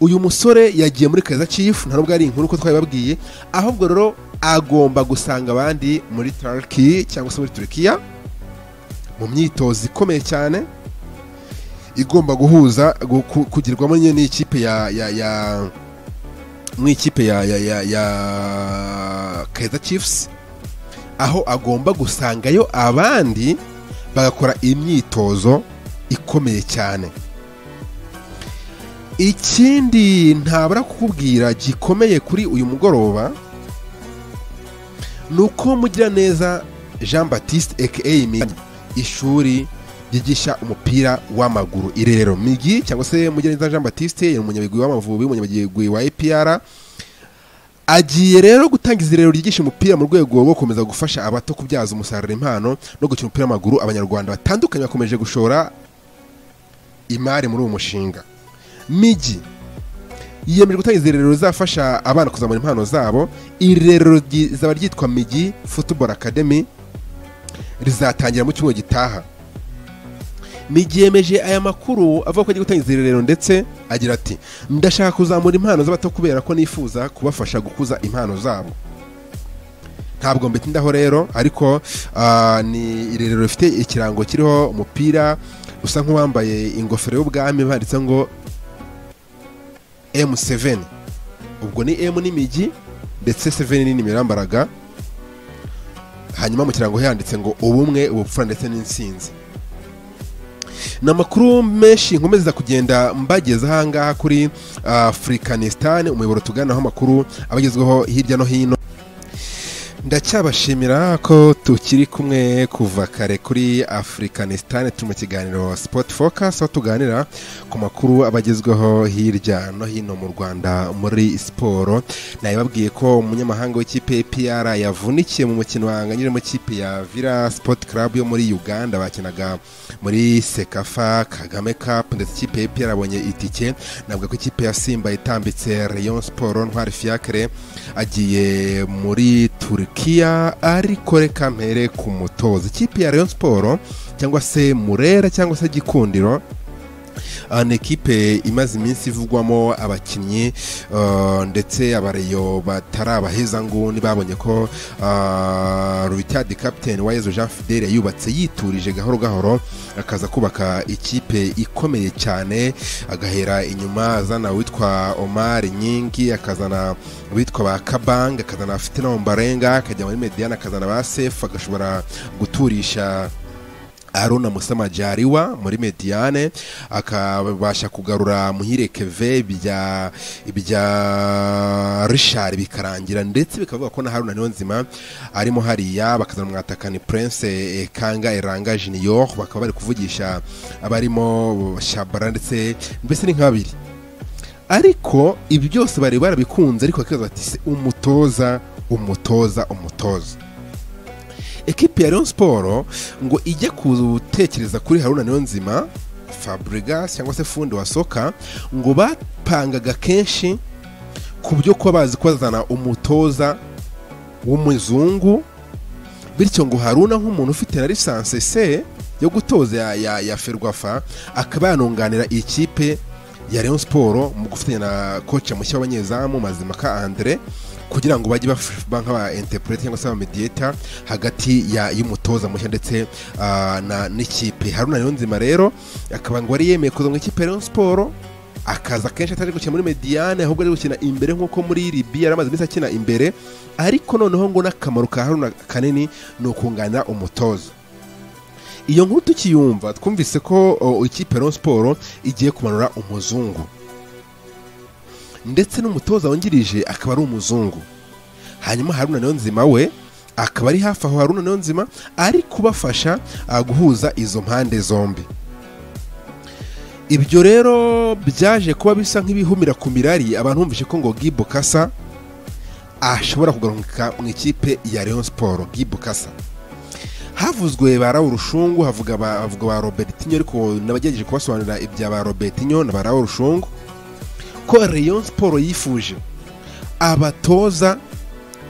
Uyu musore yagiye muri kaza chief nta nubwo ari inkuru ko twabibabwiye ahubwo rero agomba gusanga abandi muri Turkey cyangwa se muri Turkiya mu myitozo ikomeye cyane igomba guhuza gu- ku- kugirwamo nyine n'ikipe ya ya ya mu ikipe ya ya ya ya Kaizer Chiefs aho agomba gusangayo abandi bagakora imyitozo ikomeye cyane. Ikindi ntabura kukubwira gikomeye kuri uyu mugoroba ni uko mugiraneza jean batiste aka ishuri ryigisha umupira w'amaguru irerero. Migi cyangwa se mugiraneza jean batiste ni umunyabigwi w'amavubi umunyabigwi wa apr agiye rero gutangiza irerero ryigisha umupira mu rwego rwo gukomeza gufasha abato kubyaza umusaruro impano no gukina umupira w'amaguru. Abanyarwanda batandukanye bakomeje gushora imari muri uwo mushinga. Migi yiyemeje gutangiza irerero rizafasha abana kuzamura impano zabo. Iri ryi- rizaba ryitwa migi football academy rizatangira mu cyumweru gitaha. Migi yemeje aya makuru avuga ko agiye gutangiza iri rerero ndetse agira ati ndashaka kuzamura impano z'abato kubera ko nifuza kubafasha gukuza impano zabo. Ntabwo mbitindaho rero ariko ah, ni irerero rifite ikirango kiriho umupira usa nk'uwambaye ingofero y'ubwami banditse ngo M7 ubwo ni M n'imigi ndetse 7 ni nimero yambaraga hanyuma mu kirango handitse ngo ubumwe ubupfura ndetse n'insinzi. Ni amakuru menshi nkomeza kugenda mbageza ahangaha kuri afurikanisitani umuyoboro tuganaho amakuru abagezweho hirya no hino. Ndacyabashimira ko tukiri kumwe kuva kare kuri afurikanisitani turi mu kiganiro sipoti fokasi aho tuganira ku makuru abagezweho hirya no hino mu rwanda muri siporo nabibabwiye ko umunyamahanga w'ikipe pr yavunikiye mu mukino wanganyije mu kipe ya vira sipoti karabu yo muri uganda. Bakinaga muri sekafa kagame kapu ndetse ikipe ya pr abonye itike. Navuga ko ikipe ya simba itambitse rayon siporo ntwari fiacre agiye muri turukiya ariko reka mpere ku mutoza. Ikipe ya rayon siporo cyangwa se murera cyangwa se gikundiro ni ekipe imaze iminsi ivugwamo abakinnyi ah, ndetse abareyo batari abahezanguni babonye ko rutadi kapiteni wa yezu jean fidele yubatse yiturije gahoro gahoro akaza kubaka ikipe ikomeye cyane agahera inyuma azana uwitwa omar nyingi akazana uwitwa ba kabang akazana afite na ombarenga akajya muri mediyani akazana ba sefu agashobora guturisha aruna musama jariwa muri mediane akabasha kugarura muhire keve ibya ibya rishari bikarangira ndetse bikavuga ko na haruna niyo nzima arimo hariya bakazana mwatakani prince eh, kanga eranga junior bakaba bari kuvugisha abarimo shabara ndetse mbese ni nka babiri ariko ibi byose bari barabikunze ariko bakibaza bati se umutoza umutoza umutoza. Ekipi ya Rayon Sport ngo ijye gutekereza kuri Haruna Niyonzima Fabregas cyangwa se fundi wa soka ngo bapangaga kenshi ku byo kuba bazi ko bazana umutoza w'umuzungu bityo ngo Haruna nk'umuntu ufite na lisansi se yo gutoza ya, ya, ya Ferwafa akaba yanunganira iyi kipe ya Rayon Sport mu gufatanya na koca mushya w'abanyezamu Mazimaka Andre kugira ngo bajye baba nk'aba interprete cyangwa se aba mediator hagati y'umutoza mushya ndetse ah, n'ikipe. Haruna niyonzima rero akaba ngo wari yemeye kuza mu ikipe ya Sport akaza kenshi atari gukina muri mediane ahubwo ari gukina imbere nk'uko muri Libya yari amaze iminsi akina imbere ariko noneho ngo n'akamaro ka haruna kanini ni ukunganira umutoza. Iyo nkuru tukiyumva twumvise ko ikipe ya Sport igiye kumanura umuzungu. Ndetse n'umutoza wungirije akaba ari umuzungu. Hanyuma haruna niyonzima we akaba ari hafi aho haruna niyonzima ari kubafasha ah, guhuza izo mpande zombi. Ibyo rero byaje kuba bisa nk'ibihumira ku mirari abantu bumvise ko ngo gibo kasa ashobora kugaruka mu ikipe ya Rayon Sport gibo kasa havuzwe ba Raul Rushungu havuga ba, Robertinho ariko nabagerageje kubasobanurira ibya ba Robertinho na ba Raul Rushungu. Ko Rayon Sport yifuje. Abatoza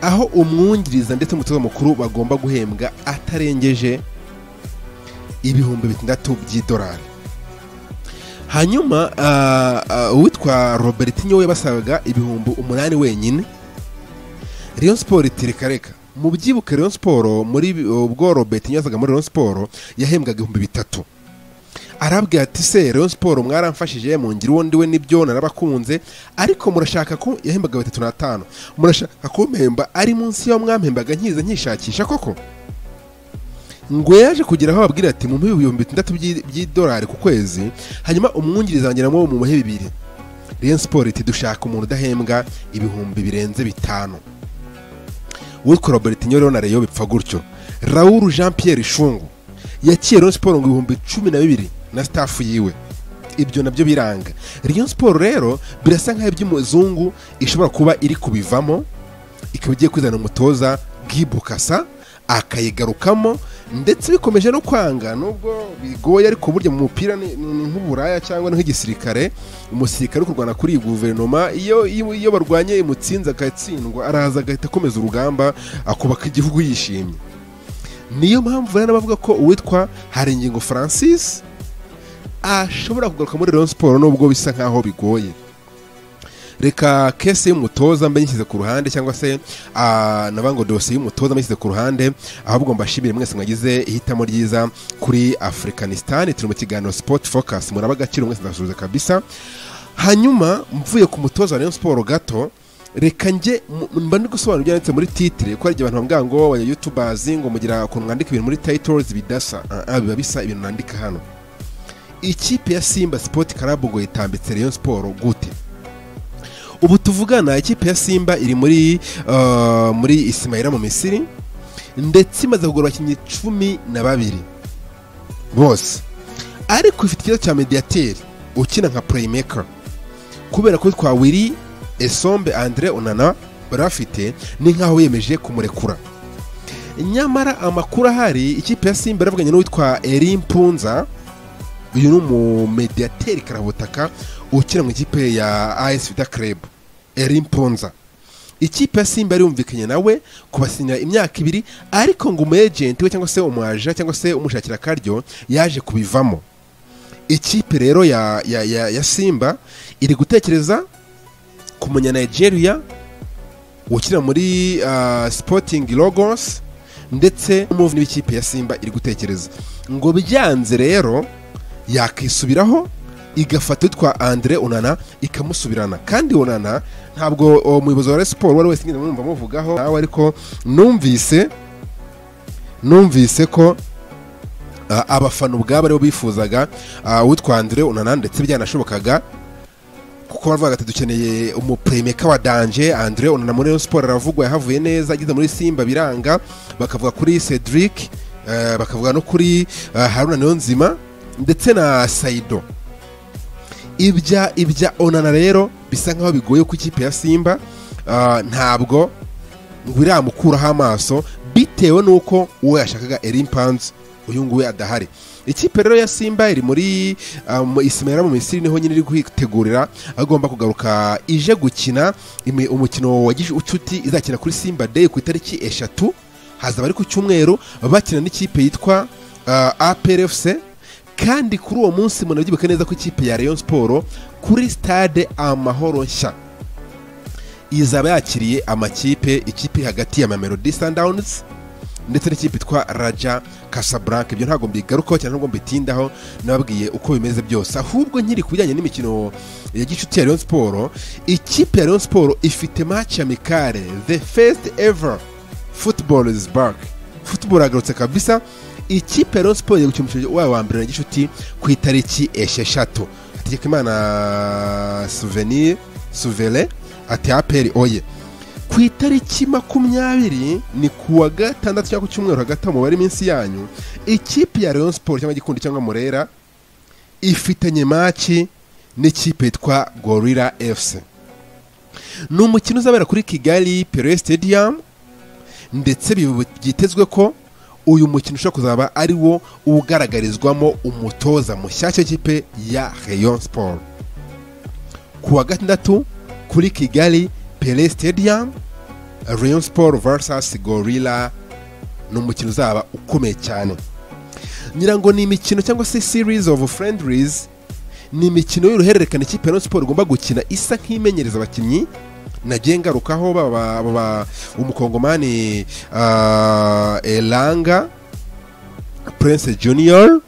aho umwungiriza ndetse umutoza mukuru bagomba guhembwa atarengeje ibihumbi bitandatu by'idolari. Hanyuma uwitwa Robertinho we basabaga ibihumbi umunani wenyine. Rayon Sport iti reka mu byibuke Rayon Sport muri ubwo Robertinho yazaga muri Rayon Sport yahembwaga ibihumbi bitatu. Arabwira ati se Rayon Sport mwaramfashije mungira uwo ndiwe ni byo narabakunze. Ariko murashaka ko yahembaga bitatu n'atanu murashaka kumpemba ari munsi yo mwampembaga nkiza nkishakisha koko? Ngo yaje kugira aho babwira ati mu ibihumbi bitandatu by'i- by'idolari ku kwezi hanyuma umwungiriza wanjye namwo mu muhe bibiri Rayon Sport iti dushaka umuntu udahembwa ibihumbi birenze bitanu. Witwa Robertinho rero na Rayon bipfa gutyo. Raoul Jean Pierre Shungu. Yakiye Rayon Sport ngo ibihumbi cumi na bibiri na staff yiwe. Ibyo na byo biranga. Rayon Sport rero birasa nk'aho iby'umuzungu ishobora kuba iri kubivamo ikaba igiye kwizana umutoza Gibu Kasa akayigarukamo ndetse bikomeje no kwanga nubwo bigoye ariko burya mu mupira ni nk'uburaya cyangwa ni nk'igisirikare umusirikare uri kurwana kuri iyi guverinoma iyo iyo barwanye imutsinze agatsindwa araza agahita akomeza urugamba akubaka igihugu yishimye. Niyo mpamvu rero bavuga ko uwitwa Haringingo Francis ashobora kugaruka muri Rayon Sport nubwo bisa nkaho bigoye. Reka kese y'umutoza mbe nyishyize ku ruhande cyangwa se ah, ngo dosiye y'umutoza mbe nyishyize ku ruhande ahubwo mbashimire mwese mwagize ihitamo ryiza kuri afurikanisitani turi mu kiganiro sport focus muraba agaciro mwese ndasuhuza kabisa. Hanyuma mvuye ku mutoza wa Rayon Sport gato reka njye mba ndi gusobanura ibyo yanditse muri titire ko hari igihe abantu bavuga ngo abanya youtubers ngo mugira ukuntu mwandika ibintu muri titles bidasa. Ah, ah, biba bisa ibintu nandika hano. Ikipe ya simba sport club ngo yitambitse Rayon Sport gute? Ubu tuvugana ikipe ya simba iri muri uh, muri isimayira mu misiri ndetse imaze kugura abakinnyi cumi na babiri. Bose. Ariko ifite ikibazo cya mediyateri ukina nka playmaker. Kubera ko twa wiri esombe andre onana bari bafite ni nkaho wiyemeje kumurekura. Nyamara amakuru ahari ikipe ya simba yaravuganye n'uwitwa eri mpunza uyu ni umumediyateri karabutaka ukina mu ikipe ya as vita club eri mpunza ikipe ya simba yari yumvikanye nawe kubasinyira imyaka ibiri ariko ngo umu agent we cyangwa se umwaja cyangwa se umushakira akaryo yaje kubivamo. Ikipe rero ya, ya, ya, ya simba iri gutekereza ku munyanigeria ukina muri uh, sporting logos ndetse n'umuvuni w'ikipe ya simba iri gutekereza. Ngo byanze rero yakisubiraho igafata utwa andre onana ikamusubirana. Kandi onana ntabwo uwo muyobozi wa siporo wari wese ngenda mwumva muvugaho nawe ariko numvise numvise ko abafana ubwabo ari bo bifuzaga uwitwa andre onana ndetse byanashobokaga kuko baravuga ati dukeneye umuplaymaker wa danje andre onana muri Rayon aravugwa yahavuye neza ageze muri simba biranga bakavuga kuri cedric bakavuga no kuri haruna niyonzima. Ndetse na saido. Ibya ibya onana rero bisa nkaho bigoye ku ikipe ya simba ah, ntabwo ngo iramukuraho amaso bitewe n'uko uwo yashakaga erimpanzi uyu nguyu adahari. Ikipe rero ya simba iri muri ah, isimera mu misiri ni ho nyine iri kwitegurira agomba kugaruka ije gukina umukino wa gicuti izakina kuri simba day ku itariki eshatu hazaba ari ku cyumweru bakina n'ikipe yitwa uh, APRFC kandi kuri uwo munsi munabyibuka neza ko ikipe ya Rayon Sport kuri stade Amahoro nshya. Izaba yakiriye amakipe ikipe hagati ya Mamelodi Sundowns ndetse n'ikipe itwa Raja Casablanca. Ibyo ntabwo mbigarukaho cyane ntabwo mbitindaho nababwiye uko bimeze byose. Ahubwo nkiri ku bijyanye n'imikino ya gicuti ya Rayon Sport ikipe ya Rayon Sport ifite match amicale the first ever football is back football yagarutse kabisa. Ikipe Rayon Sport igiye gukina wayo wa mbere na gicuti ku itariki esheshatu. Hategekimana souvenir souvere ati aperi oye. Ku itariki makumyabiri ni ku wa gatandatu cyangwa ku cyumweru hagati aho mubare iminsi yanyu ikipe ya Rayon Sport cyangwa gikundi cyangwa murera ifitanye maci n'ikipe yitwa gorilla fc ni umukino uzabera kuri kigali pere stadium ndetse byitezwe ko uyu mukino ushobora kuzaba ari wo ugaragarizwamo umutoza mushyashya w'ikipe ya Rayon Sport. Ku wa gatandatu kuri Kigali Pele Stadium Rayon Sport vs Gorilla ni umukino uzaba ukomeye cyane. Ngira ngo ni imikino cyangwa se series of friendlies ni imikino y'uruhererekane ikipe Rayon Sport igomba gukina isa nk'imenyereza abakinnyi nagiye ngarukaho umukongomani ah, elanga prince junior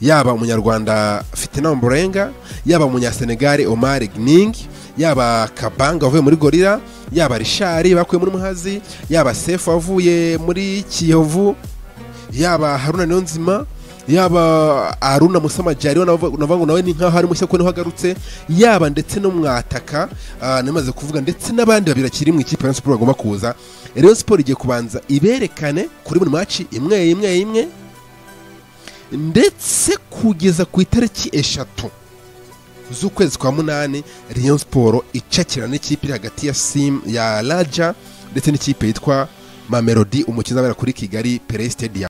yaba umunyarwanda fitina mburenga yaba umunyasenegali omar gning yaba kabanga wavuye muri gorira yaba rishari bakuye muri muhazi yaba sefu wavuye muri kiyovu yaba haruna niyonzima yaba aruna musamajari we navuga ngo nawe ni nkaho ari mushya kuko ni ho agarutse yaba ndetse no mwataka ah, namaze kuvuga ndetse n'abandi babiri bakiri mu ikipe ya siporo bagomba kuza. Rayon siporo igiye kubanza iberekane kuri buri maci imwe imwe imwe ndetse kugeza ku itariki eshatu z'ukwezi kwa munani Rayon siporo icakira n'ikipe iri hagati ya sim ya raja ndetse n'ikipe yitwa mamelodi umukino uzabera kuri kigali pere stadium.